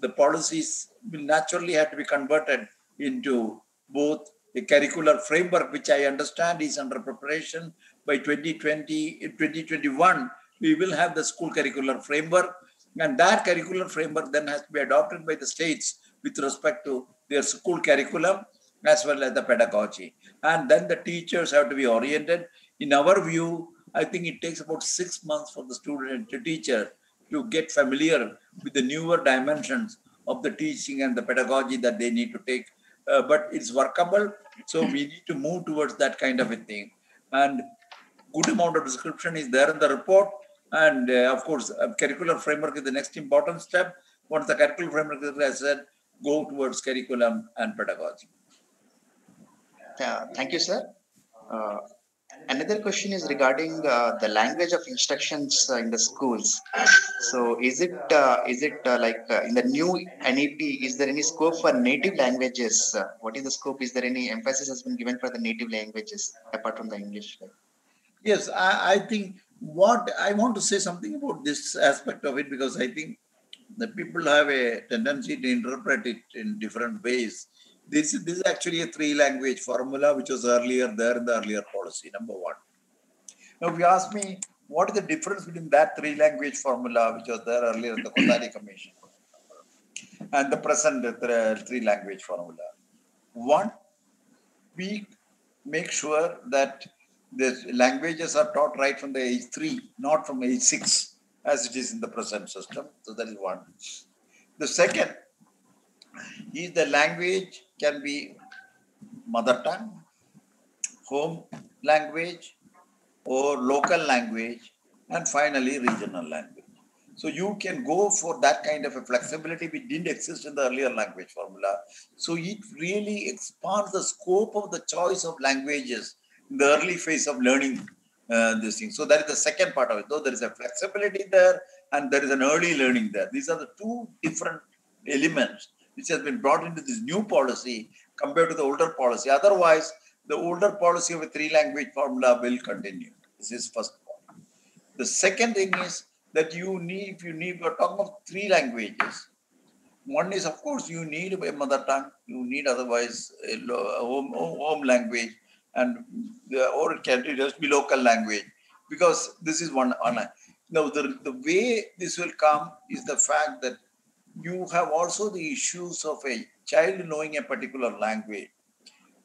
The policies will naturally have to be converted into both a curricular framework, which I understand is under preparation by 2020, 2021. We will have the school curricular framework, and that curricular framework then has to be adopted by the states with respect to their school curriculum as well as the pedagogy. And then the teachers have to be oriented. In our view, I think it takes about six months for the student, and the teacher, to get familiar with the newer dimensions of the teaching and the pedagogy that they need to take. Uh, but it's workable, so we need to move towards that kind of a thing. And good amount of description is there in the report. And uh, of course, curricular framework is the next important step. Once the curricular framework as I said, go towards curriculum and pedagogy. Yeah, thank you, sir. Uh, another question is regarding uh, the language of instructions uh, in the schools. So, is it uh, is it uh, like uh, in the new NEP? Is there any scope for native languages? what is the scope? Is there any emphasis has been given for the native languages apart from the English? Yes, I, I think what I want to say something about this aspect of it because I think the people have a tendency to interpret it in different ways. This, this is actually a three language formula which was earlier there in the earlier policy, number one. Now, if you ask me, what is the difference between that three language formula which was there earlier in the Kothari Commission and the present three language formula? One, we make sure that the languages are taught right from the age three, not from age six as it is in the present system. So that is one. The second, is the language can be mother tongue, home language, or local language, and finally regional language. So you can go for that kind of a flexibility which didn't exist in the earlier language formula. So it really expands the scope of the choice of languages in the early phase of learning uh, this thing. So that is the second part of it. Though there is a flexibility there and there is an early learning there. These are the two different elements which has been brought into this new policy compared to the older policy. Otherwise, the older policy of a three language formula will continue. This is first point. The second thing is that you need, if you need, we're talking of three languages. One is, of course, you need a mother tongue, you need otherwise a home, home language, and or it can just be local language because this is one. one now, the, the way this will come is the fact that you have also the issues of a child knowing a particular language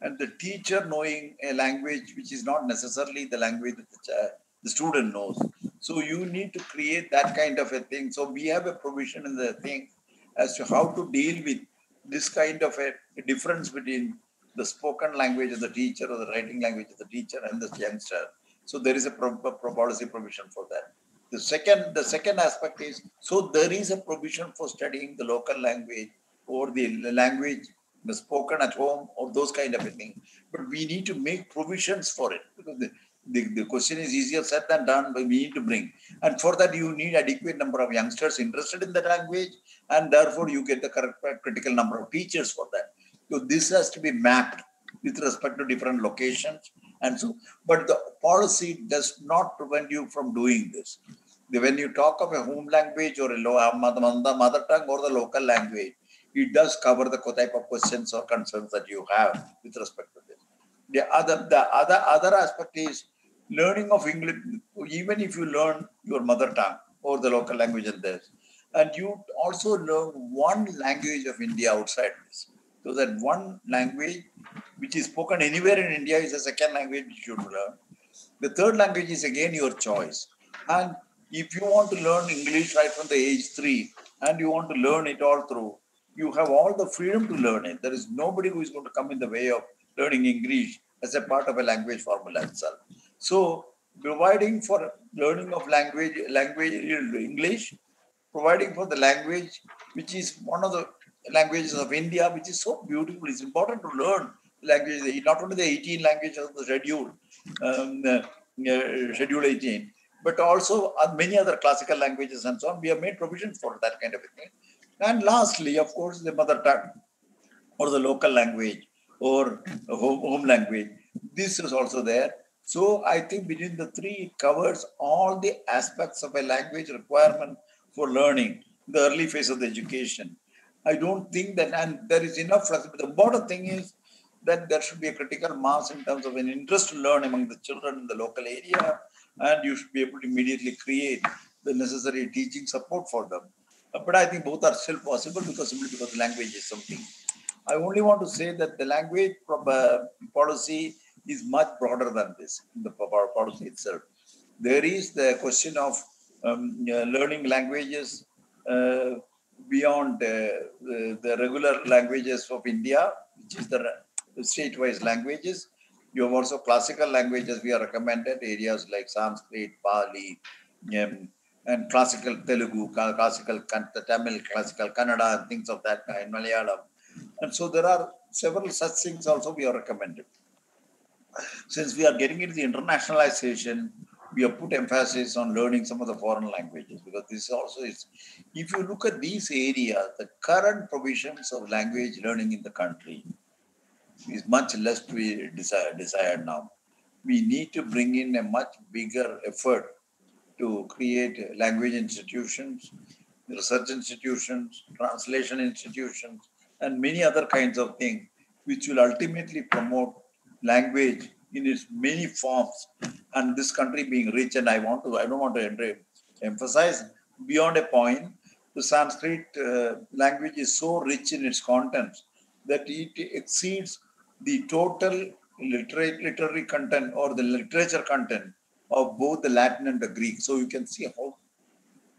and the teacher knowing a language which is not necessarily the language that the, child, the student knows. So you need to create that kind of a thing. So we have a provision in the thing as to how to deal with this kind of a difference between the spoken language of the teacher or the writing language of the teacher and the youngster. So there is a pro- pro- policy provision for that. The second, the second aspect is so there is a provision for studying the local language or the language spoken at home or those kind of a thing. But we need to make provisions for it because the, the, the question is easier said than done, but we need to bring. And for that, you need adequate number of youngsters interested in the language, and therefore you get the correct critical number of teachers for that. So this has to be mapped with respect to different locations. And so, but the policy does not prevent you from doing this. When you talk of a home language or a uh, mother, mother tongue or the local language, it does cover the type of questions or concerns that you have with respect to this. The other, the other, other aspect is learning of English. Even if you learn your mother tongue or the local language in this, and you also learn one language of India outside this, so that one language which is spoken anywhere in India is a second language you should learn. The third language is again your choice, and if you want to learn English right from the age three, and you want to learn it all through, you have all the freedom to learn it. There is nobody who is going to come in the way of learning English as a part of a language formula itself. So, providing for learning of language, language English, providing for the language which is one of the languages of India, which is so beautiful. It's important to learn language, not only the 18 languages of the schedule, um, uh, uh, schedule 18, but also many other classical languages and so on. We have made provision for that kind of thing. And lastly, of course, the mother tongue or the local language or home, home language. This is also there. So I think between the three, it covers all the aspects of a language requirement for learning the early phase of the education. I don't think that, and there is enough flexibility. The important thing is that there should be a critical mass in terms of an interest to learn among the children in the local area, and you should be able to immediately create the necessary teaching support for them. But I think both are still possible because simply because language is something. I only want to say that the language policy is much broader than this, the policy itself. There is the question of um, learning languages uh, beyond uh, the, the regular languages of India, which is the state-wise languages. You have also classical languages we are recommended, areas like Sanskrit, Pali, um, and classical Telugu, classical Tamil, classical Kannada, and things of that kind, Malayalam. And so there are several such things also we are recommended. Since we are getting into the internationalization, we have put emphasis on learning some of the foreign languages because this also is, if you look at these areas, the current provisions of language learning in the country is much less to be desired, desired now. We need to bring in a much bigger effort to create language institutions, research institutions, translation institutions, and many other kinds of things, which will ultimately promote language in its many forms. And this country being rich, and I want to, I don't want to emphasize beyond a point, the Sanskrit uh, language is so rich in its contents that it exceeds the total literary, literary content or the literature content of both the Latin and the Greek. So you can see how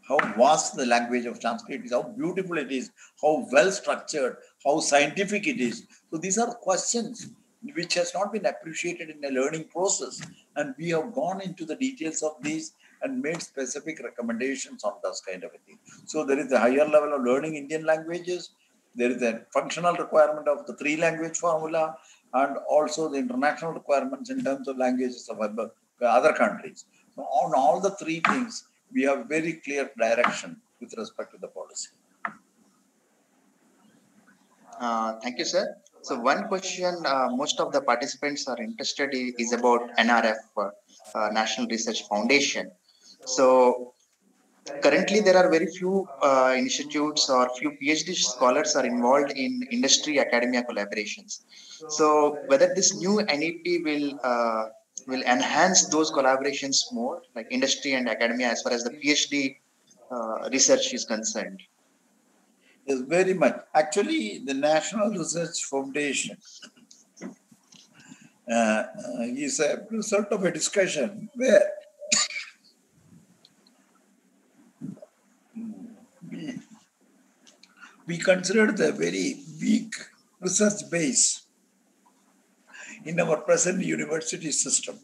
how vast the language of Sanskrit is, how beautiful it is, how well structured, how scientific it is. So these are questions which has not been appreciated in the learning process. And we have gone into the details of these and made specific recommendations on this kind of a thing. So there is a higher level of learning Indian languages. There is a functional requirement of the three language formula and also the international requirements in terms of languages of other countries. So on all the three things, we have very clear direction with respect to the policy. Uh, thank you, sir. So one question uh, most of the participants are interested in is about NRF, uh, uh, National Research Foundation. So currently there are very few uh, institutes or few PhD scholars are involved in industry academia collaborations. So whether this new NEP will uh, will enhance those collaborations more, like industry and academia, as far as the PhD uh, research is concerned. Very much. Actually, the National Research Foundation uh, uh, is a result of a discussion where we, we considered the very weak research base in our present university system,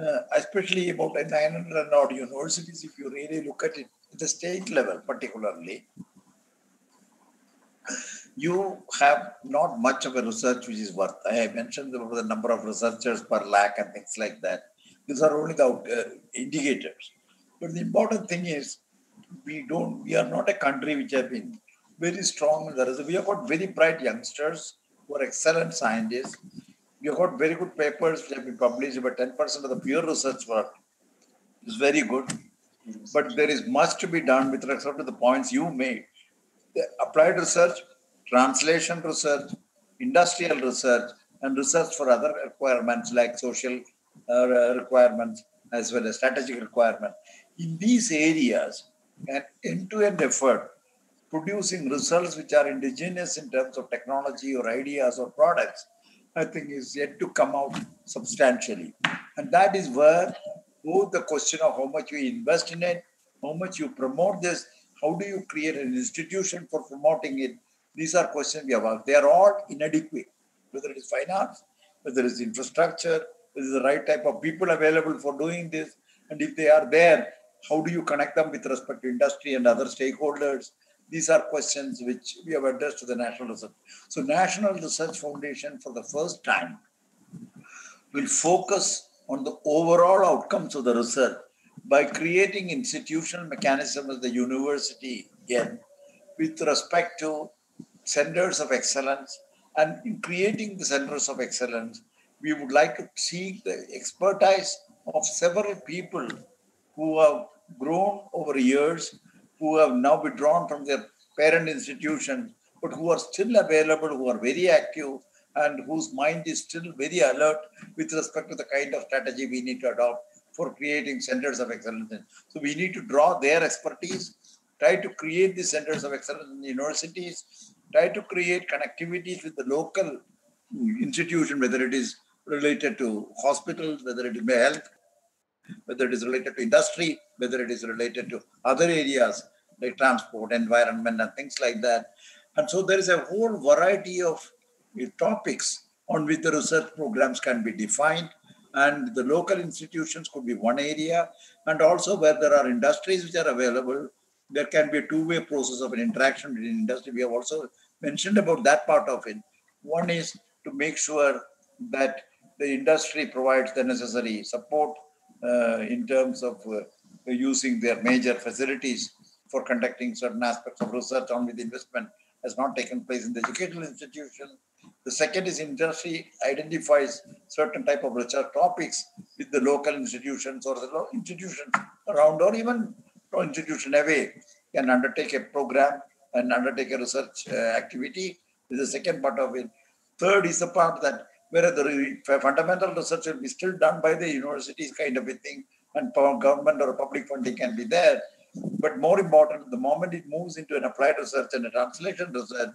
uh, especially about 900 odd universities, if you really look at it at the state level, particularly, you have not much of a research which is worth. I mentioned the number of researchers per lakh and things like that. These are only the uh, indicators. But the important thing is, we don't. We are not a country which have been very strong. There is. We have got very bright youngsters who are excellent scientists We have got very good papers which have been published, About 10% of the pure research work is very good. But there is much to be done with respect to the points you made. Applied research, translation research, industrial research, and research for other requirements like social uh, requirements as well as strategic requirements. In these areas, an end-to-end effort producing results which are indigenous in terms of technology or ideas or products I think is yet to come out substantially. And that is where both the question of how much you invest in it, how much you promote this, how do you create an institution for promoting it? These are questions we have asked. They are all inadequate, whether it is finance, whether it is infrastructure, whether the right type of people available for doing this. And if they are there, how do you connect them with respect to industry and other stakeholders? These are questions which we have addressed to the National Research. So National Research Foundation for the first time will focus on the overall outcomes of the research by creating institutional mechanism at the university again with respect to centers of excellence. And in creating the centers of excellence we would like to see the expertise of several people who have grown over years who have now withdrawn from their parent institution, but who are still available, who are very active, and whose mind is still very alert with respect to the kind of strategy we need to adopt for creating centers of excellence. So we need to draw their expertise, try to create these centers of excellence in universities, try to create connectivities with the local institution, whether it is related to hospitals, whether it is health, whether it is related to industry, whether it is related to other areas like transport, environment, and things like that. And so there is a whole variety of topics on which the research programs can be defined. And the local institutions could be one area. And also where there are industries which are available, there can be a two-way process of an interaction between industry. We have also mentioned about that part of it. One is to make sure that the industry provides the necessary support uh, in terms of uh, using their major facilities for conducting certain aspects of research on with investment has not taken place in the educational institution. The second is industry identifies certain type of research topics with the local institutions or the institutions around or even institution away can undertake a program and undertake a research uh, activity. Is the second part of it. Third is the part that where the fundamental research will be still done by the universities kind of a thing and government or public funding can be there. But more important, the moment it moves into an applied research and a translation research,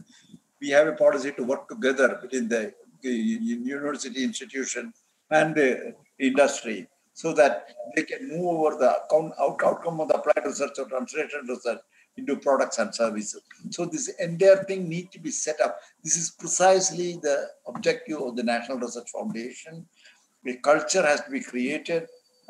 we have a policy to work together between the university institution and the industry so that they can move over the out, outcome of the applied research or translation research into products and services. So this entire thing need to be set up. This is precisely the objective of the National Research Foundation. A culture has to be created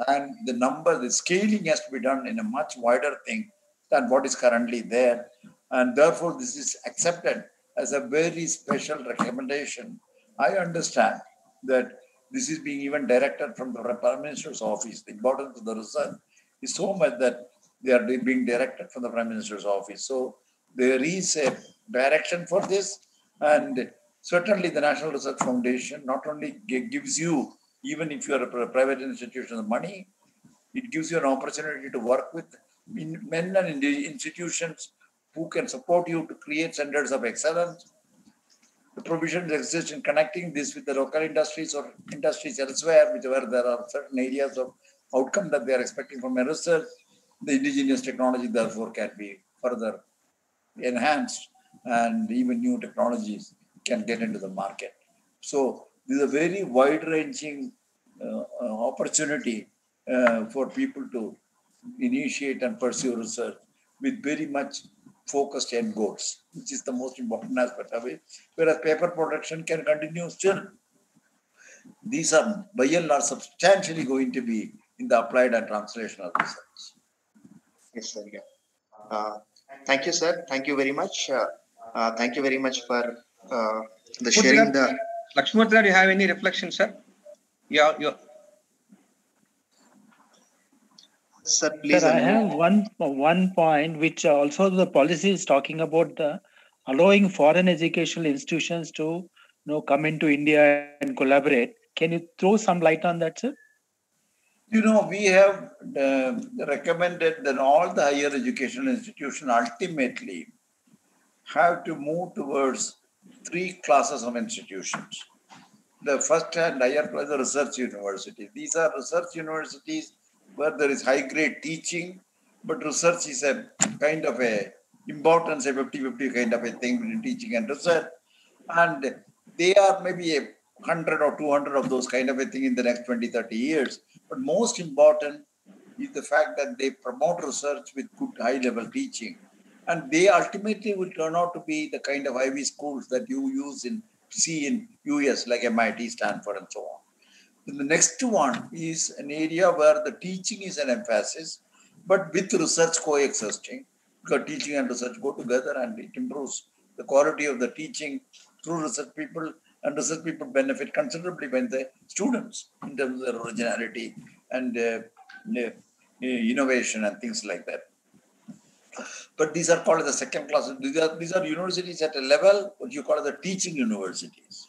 and the number, the scaling has to be done in a much wider thing than what is currently there. And therefore, this is accepted as a very special recommendation. I understand that this is being even directed from the Prime Minister's office. The importance of the research is so much that they are being directed from the Prime Minister's office. So there is a direction for this, and certainly the National Research Foundation not only gives you, even if you are a private institution, the money, it gives you an opportunity to work with men and institutions who can support you to create centers of excellence. The provisions exist in connecting this with the local industries or industries elsewhere, which where there are certain areas of outcome that they are expecting from a research. The indigenous technology, therefore, can be further enhanced, and even new technologies can get into the market. So, this is a very wide-ranging uh, uh, opportunity uh, for people to initiate and pursue research with very much focused end goals, which is the most important aspect of it. Whereas paper production can continue still. These are by and large substantially going to be in the applied and translational research. Yes, sir. Yeah. Uh, thank you, sir. Thank you very much. Uh, uh, thank you very much for uh, the sharing the. Lakshmurtha, do you have any reflection, sir? Yeah, yeah. Sir, please. Sir, I have one, one point which also the policy is talking about the allowing foreign educational institutions to you know, come into India and collaborate. Can you throw some light on that, sir? You know, we have uh, recommended that all the higher educational institutions ultimately have to move towards three classes of institutions. The first and higher class are research universities. These are research universities where there is high grade teaching, but research is a kind of a importance, a 50-50 kind of a thing between teaching and research. And they are maybe a 100 or 200 of those kind of a thing in the next 20, 30 years. But most important is the fact that they promote research with good high level teaching. And they ultimately will turn out to be the kind of Ivy schools that you use in see in US like MIT, Stanford, and so on. Then the next one is an area where the teaching is an emphasis, but with research coexisting, because teaching and research go together and it improves the quality of the teaching through research people, and research people benefit considerably when the students in terms of their originality and uh, uh, innovation and things like that. But these are called the second class. These are, these are universities at a level what you call the teaching universities.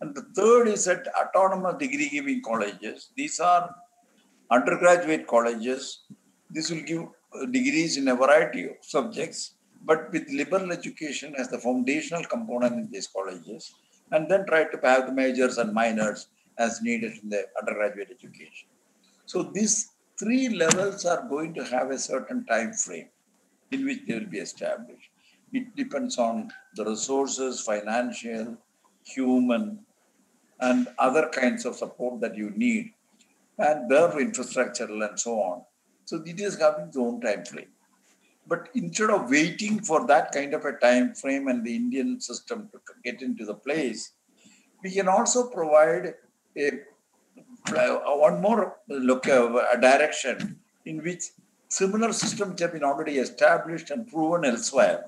And the third is at autonomous degree giving colleges. These are undergraduate colleges. This will give uh, degrees in a variety of subjects, but with liberal education as the foundational component in these colleges, and then try to have the majors and minors as needed in the undergraduate education. So these three levels are going to have a certain time frame in which they will be established. It depends on the resources, financial, human, and other kinds of support that you need, and their infrastructural and so on. So it is having its own time frame. But instead of waiting for that kind of a time frame and the Indian system to get into the place, we can also provide a, one more look uh, a direction in which similar systems have been already established and proven elsewhere.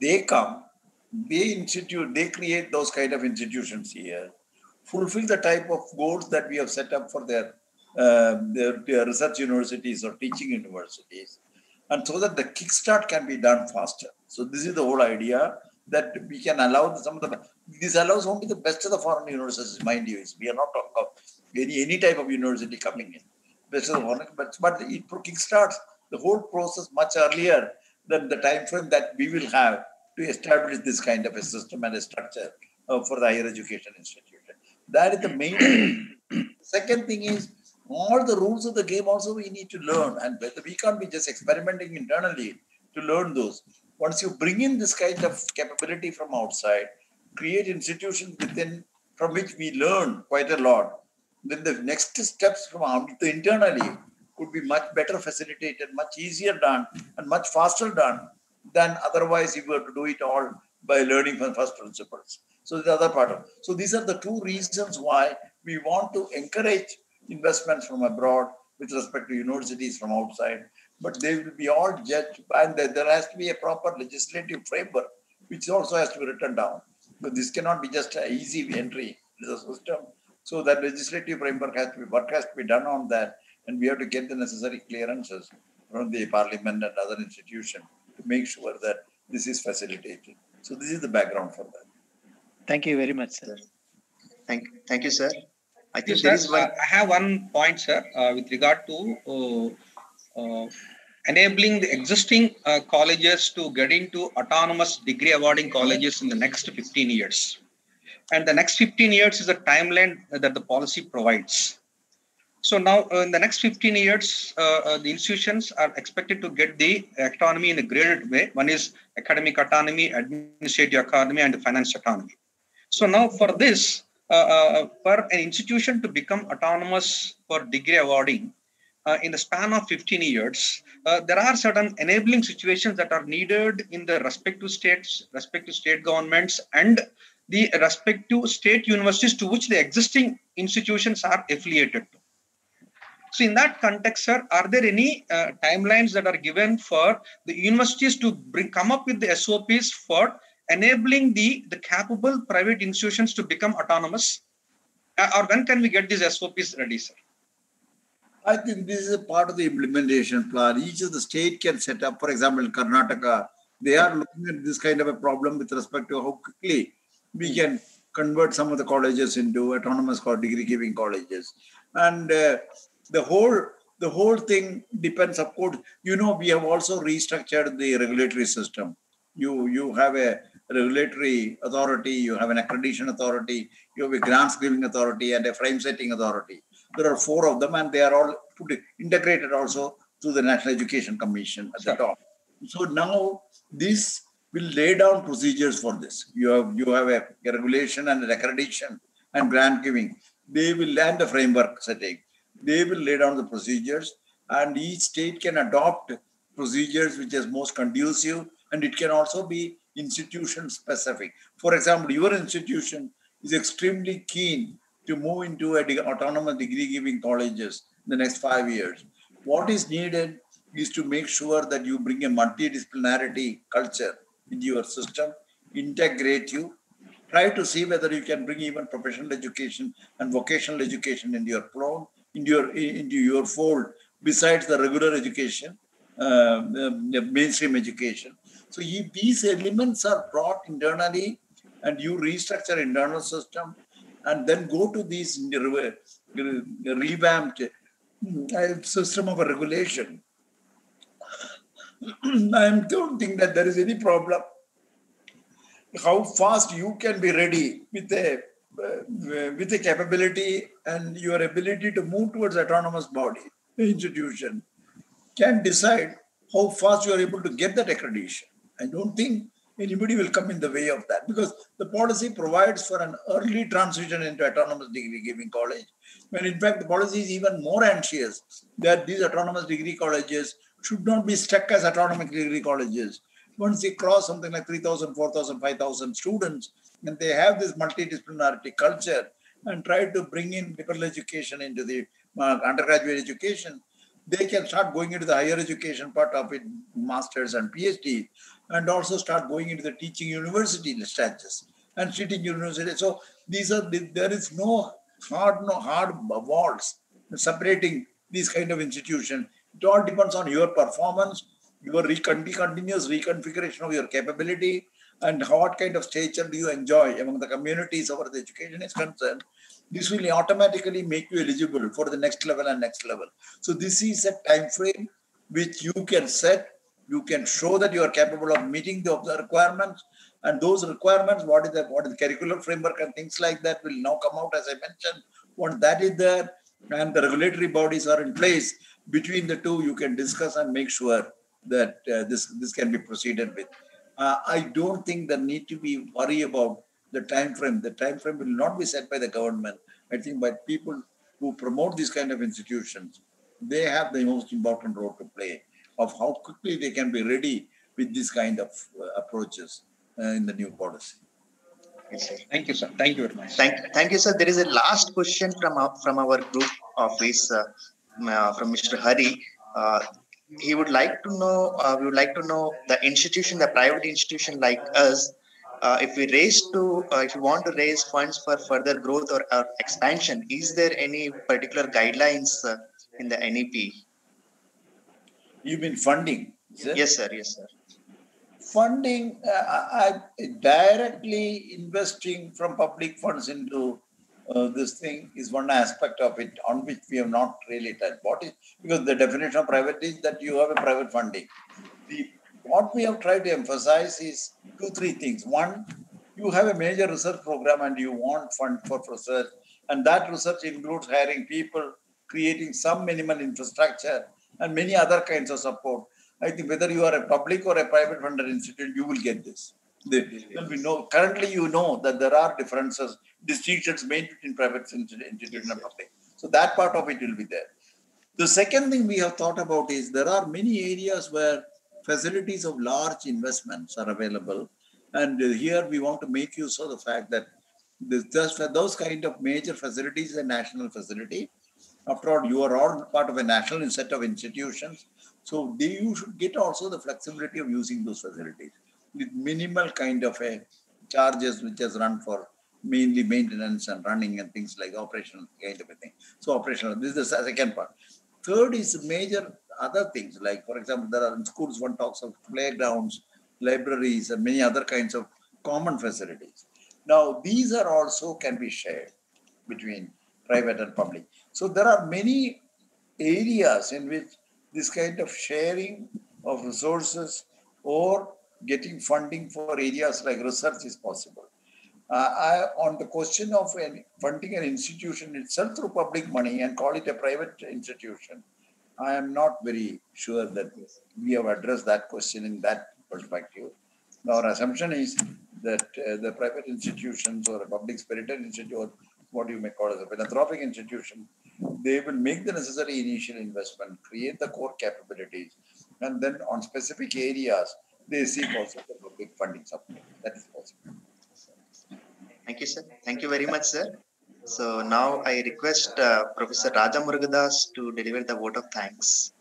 They come, they institute, they create those kind of institutions here, fulfill the type of goals that we have set up for their, uh, their, their research universities or teaching universities, and so that the kickstart can be done faster. So this is the whole idea that we can allow some of the this allows only the best of the foreign universities, mind you. We are not talking of any any type of university coming in. Best of the foreign, but but it kickstarts the whole process much earlier than the time frame that we will have to establish this kind of a system and a structure uh, for the higher education institution. That is the main. thing. Second thing is all the rules of the game also we need to learn, and we can't be just experimenting internally to learn those. Once you bring in this kind of capability from outside, create institutions within from which we learn quite a lot, then the next steps from internally could be much better facilitated, much easier done, and much faster done than otherwise if you were to do it all by learning from first principles. So the other part of so these are the two reasons why we want to encourage investments from abroad with respect to universities from outside, but they will be all judged and there has to be a proper legislative framework which also has to be written down. But this cannot be just an easy entry into the system. So that legislative framework has to be work has to be done on that, and we have to get the necessary clearances from the parliament and other institutions to make sure that this is facilitated. So this is the background for that. Thank you very much, sir. Thank, thank you, sir. I Thank you, think there sir. is one. I have one point, sir, uh, with regard to uh, uh, enabling the existing uh, colleges to get into autonomous degree awarding colleges in the next 15 years. And the next 15 years is a timeline that the policy provides. So now, uh, in the next 15 years, uh, uh, the institutions are expected to get the autonomy in a graded way. One is academic autonomy, administrative autonomy, and finance autonomy. So now, for this, for an institution to become autonomous for degree awarding uh, in the span of 15 years, uh, there are certain enabling situations that are needed in the respective states, respective state governments, and the respective state universities to which the existing institutions are affiliated to. So, in that context, sir, are there any uh, timelines that are given for the universities to bring come up with the SOPs for enabling the, the capable private institutions to become autonomous? Uh, or when can we get these SOPs ready, sir? I think this is a part of the implementation plan. Each of the state can set up, for example, in Karnataka, they are looking at this kind of a problem with respect to how quickly we can convert some of the colleges into autonomous degree giving colleges. And uh, the whole the whole thing depends, of course. You know, we have also restructured the regulatory system. You you have a regulatory authority, you have an accreditation authority, you have a grants giving authority, and a frame setting authority. There are four of them, and they are all put, integrated also to the National Education Commission at the top. So now this will lay down procedures for this. You have you have a, a regulation and an accreditation and grant giving. They will land the framework setting. They will lay down the procedures, and each state can adopt procedures which is most conducive, and it can also be institution specific. For example, your institution is extremely keen to move into a de- autonomous degree giving colleges in the next five years. What is needed is to make sure that you bring a multidisciplinarity culture into your system, integrate you, try to see whether you can bring even professional education and vocational education into your flow, into your into your fold, besides the regular education, uh, mainstream education. So if these elements are brought internally, and you restructure internal system, and then go to these re- re- revamped uh, system of regulation. I don't think that there is any problem. How fast you can be ready with a Uh, uh, with the capability and your ability to move towards autonomous body institution can decide how fast you are able to get that accreditation. I don't think anybody will come in the way of that because the policy provides for an early transition into autonomous degree giving college. When in fact the policy is even more anxious that these autonomous degree colleges should not be stuck as autonomous degree colleges. Once they cross something like 3,000, 4,000, 5,000 students, and they have this multidisciplinarity culture and try to bring in liberal education into the uh, undergraduate education, they can start going into the higher education part of it, masters and PhD, and also start going into the teaching university status and teaching university. So these are there is no hard no hard walls separating these kind of institution. It all depends on your performance, your recon- continuous reconfiguration of your capability, and what kind of stature do you enjoy among the communities over the education is concerned. This will automatically make you eligible for the next level and next level. So this is a time frame which you can set. You can show that you are capable of meeting the, requirements, and those requirements, what is the what is the curricular framework and things like that, will now come out as I mentioned. Once that is there, and the regulatory bodies are in place, between the two, you can discuss and make sure that uh, this this can be proceeded with. Uh, I don't think there need to be worry about the time frame. The time frame will not be set by the government. I think by people who promote these kind of institutions, they have the most important role to play of how quickly they can be ready with this kind of uh, approaches uh, in the new policy. Yes, sir. Thank you, sir. Thank you very much. Thank, thank you, sir. There is a last question from our, from our group office uh, uh, from Mr. Hari. He would like to know. Uh, we would like to know the institution, the private institution like us. Uh, if we raise to, uh, if you want to raise funds for further growth or, or expansion, is there any particular guidelines uh, in the NEP? You mean funding? is it? Yes, sir. Yes, sir. funding, uh, I- directly investing from public funds into uh, this thing is one aspect of it on which we have not really touched. What is because the definition of private is that you have a private funding. The, what we have tried to emphasize is two, three things. One, you have a major research program and you want fund for research, and that research includes hiring people, creating some minimal infrastructure, and many other kinds of support. I think whether you are a public or a private funded institute, you will get this. The, we know currently you know that there are differences, distinctions made between private institute and public. So that part of it will be there. The second thing we have thought about is there are many areas where facilities of large investments are available. And here we want to make use of the fact that this, just for those kind of major facilities, a national facility. After all, you are all part of a national set of institutions. So they, you should get also the flexibility of using those facilities with minimal kind of a charges which has run for mainly maintenance and running and things like operational kind of a thing. So operational, this is the second part. Third is major other things like, for example, there are in schools one talks of playgrounds, libraries, and many other kinds of common facilities. Now these are also can be shared between private and public. So there are many areas in which this kind of sharing of resources or getting funding for areas like research is possible. Uh, I, on the question of funding an institution itself through public money and call it a private institution, I am not very sure that we have addressed that question in that perspective. Our assumption is that uh, the private institutions or a public spirited institute, or what you may call as a philanthropic institution, they will make the necessary initial investment, create the core capabilities, and then on specific areas, they seek also the public funding support. That is possible. Thank you, sir. Thank you very much, sir. So now I request uh, Professor Raja Murugadoss to deliver the vote of thanks.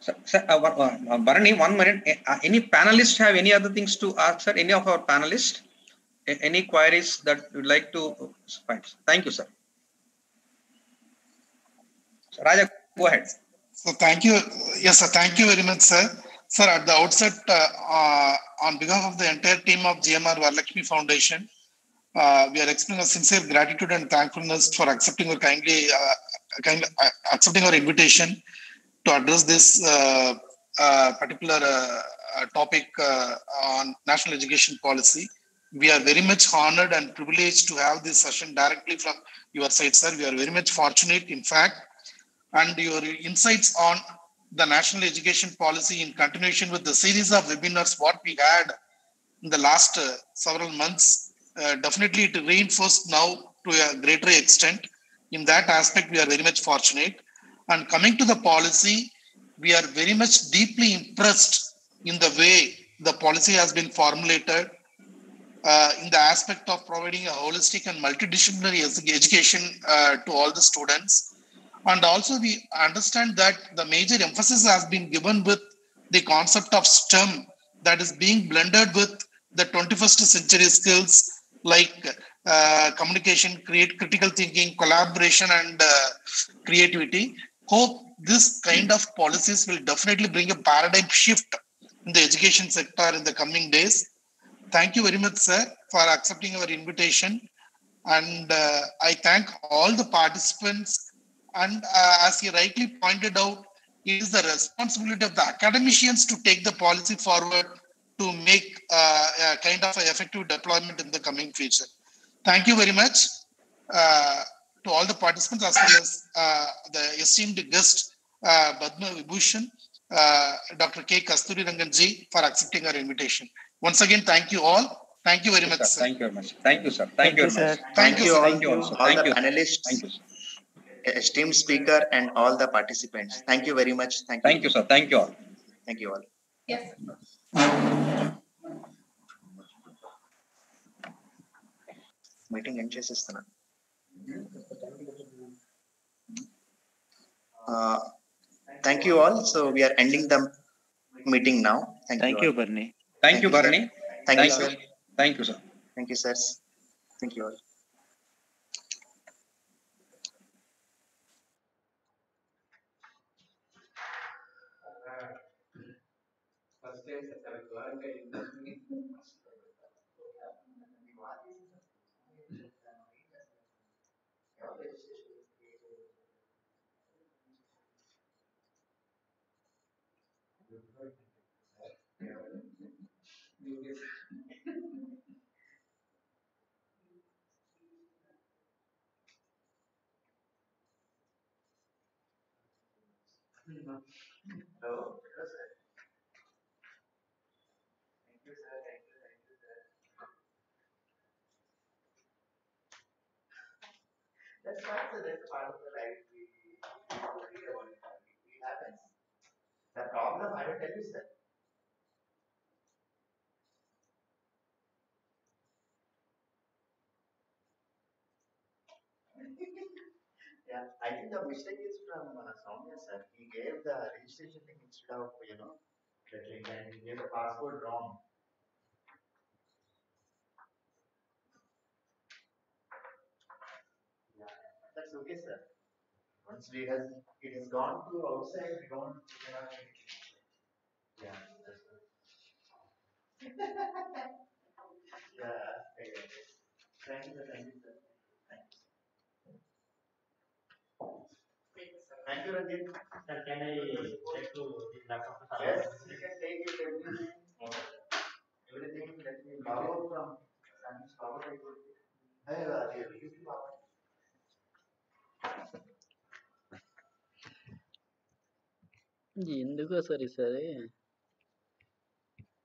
Sir, sir, uh, one- uh, uh, Bharani, one minute. Uh, Any panelists have any other things to ask, sir? Any of our panelists? A- Any queries that you'd like to find? Thank you, sir. So, Raja, go ahead. So thank you. Yes, sir. Thank you very much, sir. Sir, at the outset, uh, uh, on behalf of the entire team of GMR Varalakshmi Foundation, uh, we are expressing our sincere gratitude and thankfulness for accepting our kindly, uh, kind, uh, accepting our invitation to address this uh, particular topic on national education policy. We are very much honored and privileged to have this session directly from your side, sir. We are very much fortunate, in fact, and your insights on the national education policy in continuation with the series of webinars what we had in the last uh, several months. Uh, definitely it reinforced now to a greater extent. In that aspect we are very much fortunate. And coming to the policy we are very much deeply impressed in the way the policy has been formulated uh, in the aspect of providing a holistic and multidisciplinary education uh, to all the students and also we understand that the major emphasis has been given with the concept of STEM that is being blended with the 21st century skills like uh, communication, create critical thinking, collaboration, and uh, creativity. Hope this kind of policies will definitely bring a paradigm shift in the education sector in the coming days. Thank you very much, sir, for accepting our invitation. And uh, I thank all the participants and uh, as he rightly pointed out, it is the responsibility of the academicians to take the policy forward to make uh, a kind of an effective deployment in the coming future. Thank you very much uh, to all the participants as well as uh, the esteemed guest, uh, Padma Vibhushan, uh, Dr. K. Kasturiranganji for accepting our invitation. Once again, thank you all. Thank you very much, sir. sir. Thank you very much. Thank you, sir. Thank, you very much. Thank you all, Thank you all Thank the you. panelists, Thank you. sir esteemed speaker, and all the participants. Thank you very much. Thank you. Thank you, sir. Thank you all. Thank you all. Yes. Meeting end చేసేస్తున్నా thank you all so we are ending the meeting now Thank you, Barney. Thank you, Bharani. Thank you Thank sir you. Thank you, sir. Thank you sir thank you all Hello. Sir. Thank you, sir. Thank you. Thank you, sir. That's fine, sir. That's part of the life. We, we about. The problem, I will tell you, sir. Yeah, I think the mistake is from uh, Soumya, sir. He gave the registration thing instead of, you know, lettering and he gave the password wrong. Yeah, that's okay, sir. Once it has, it has gone to outside, we don't, we cannot. Yeah, that's good. Yeah, okay, okay. Thank you, sir. Thank you, sir. Thank you, Ranjit. Sir, can I check to the laptop? Yes, you can take it everything. Everything let me borrow from Sunny's power. Hey, uh, they will give you power. ఎందుకో sir ఈసారి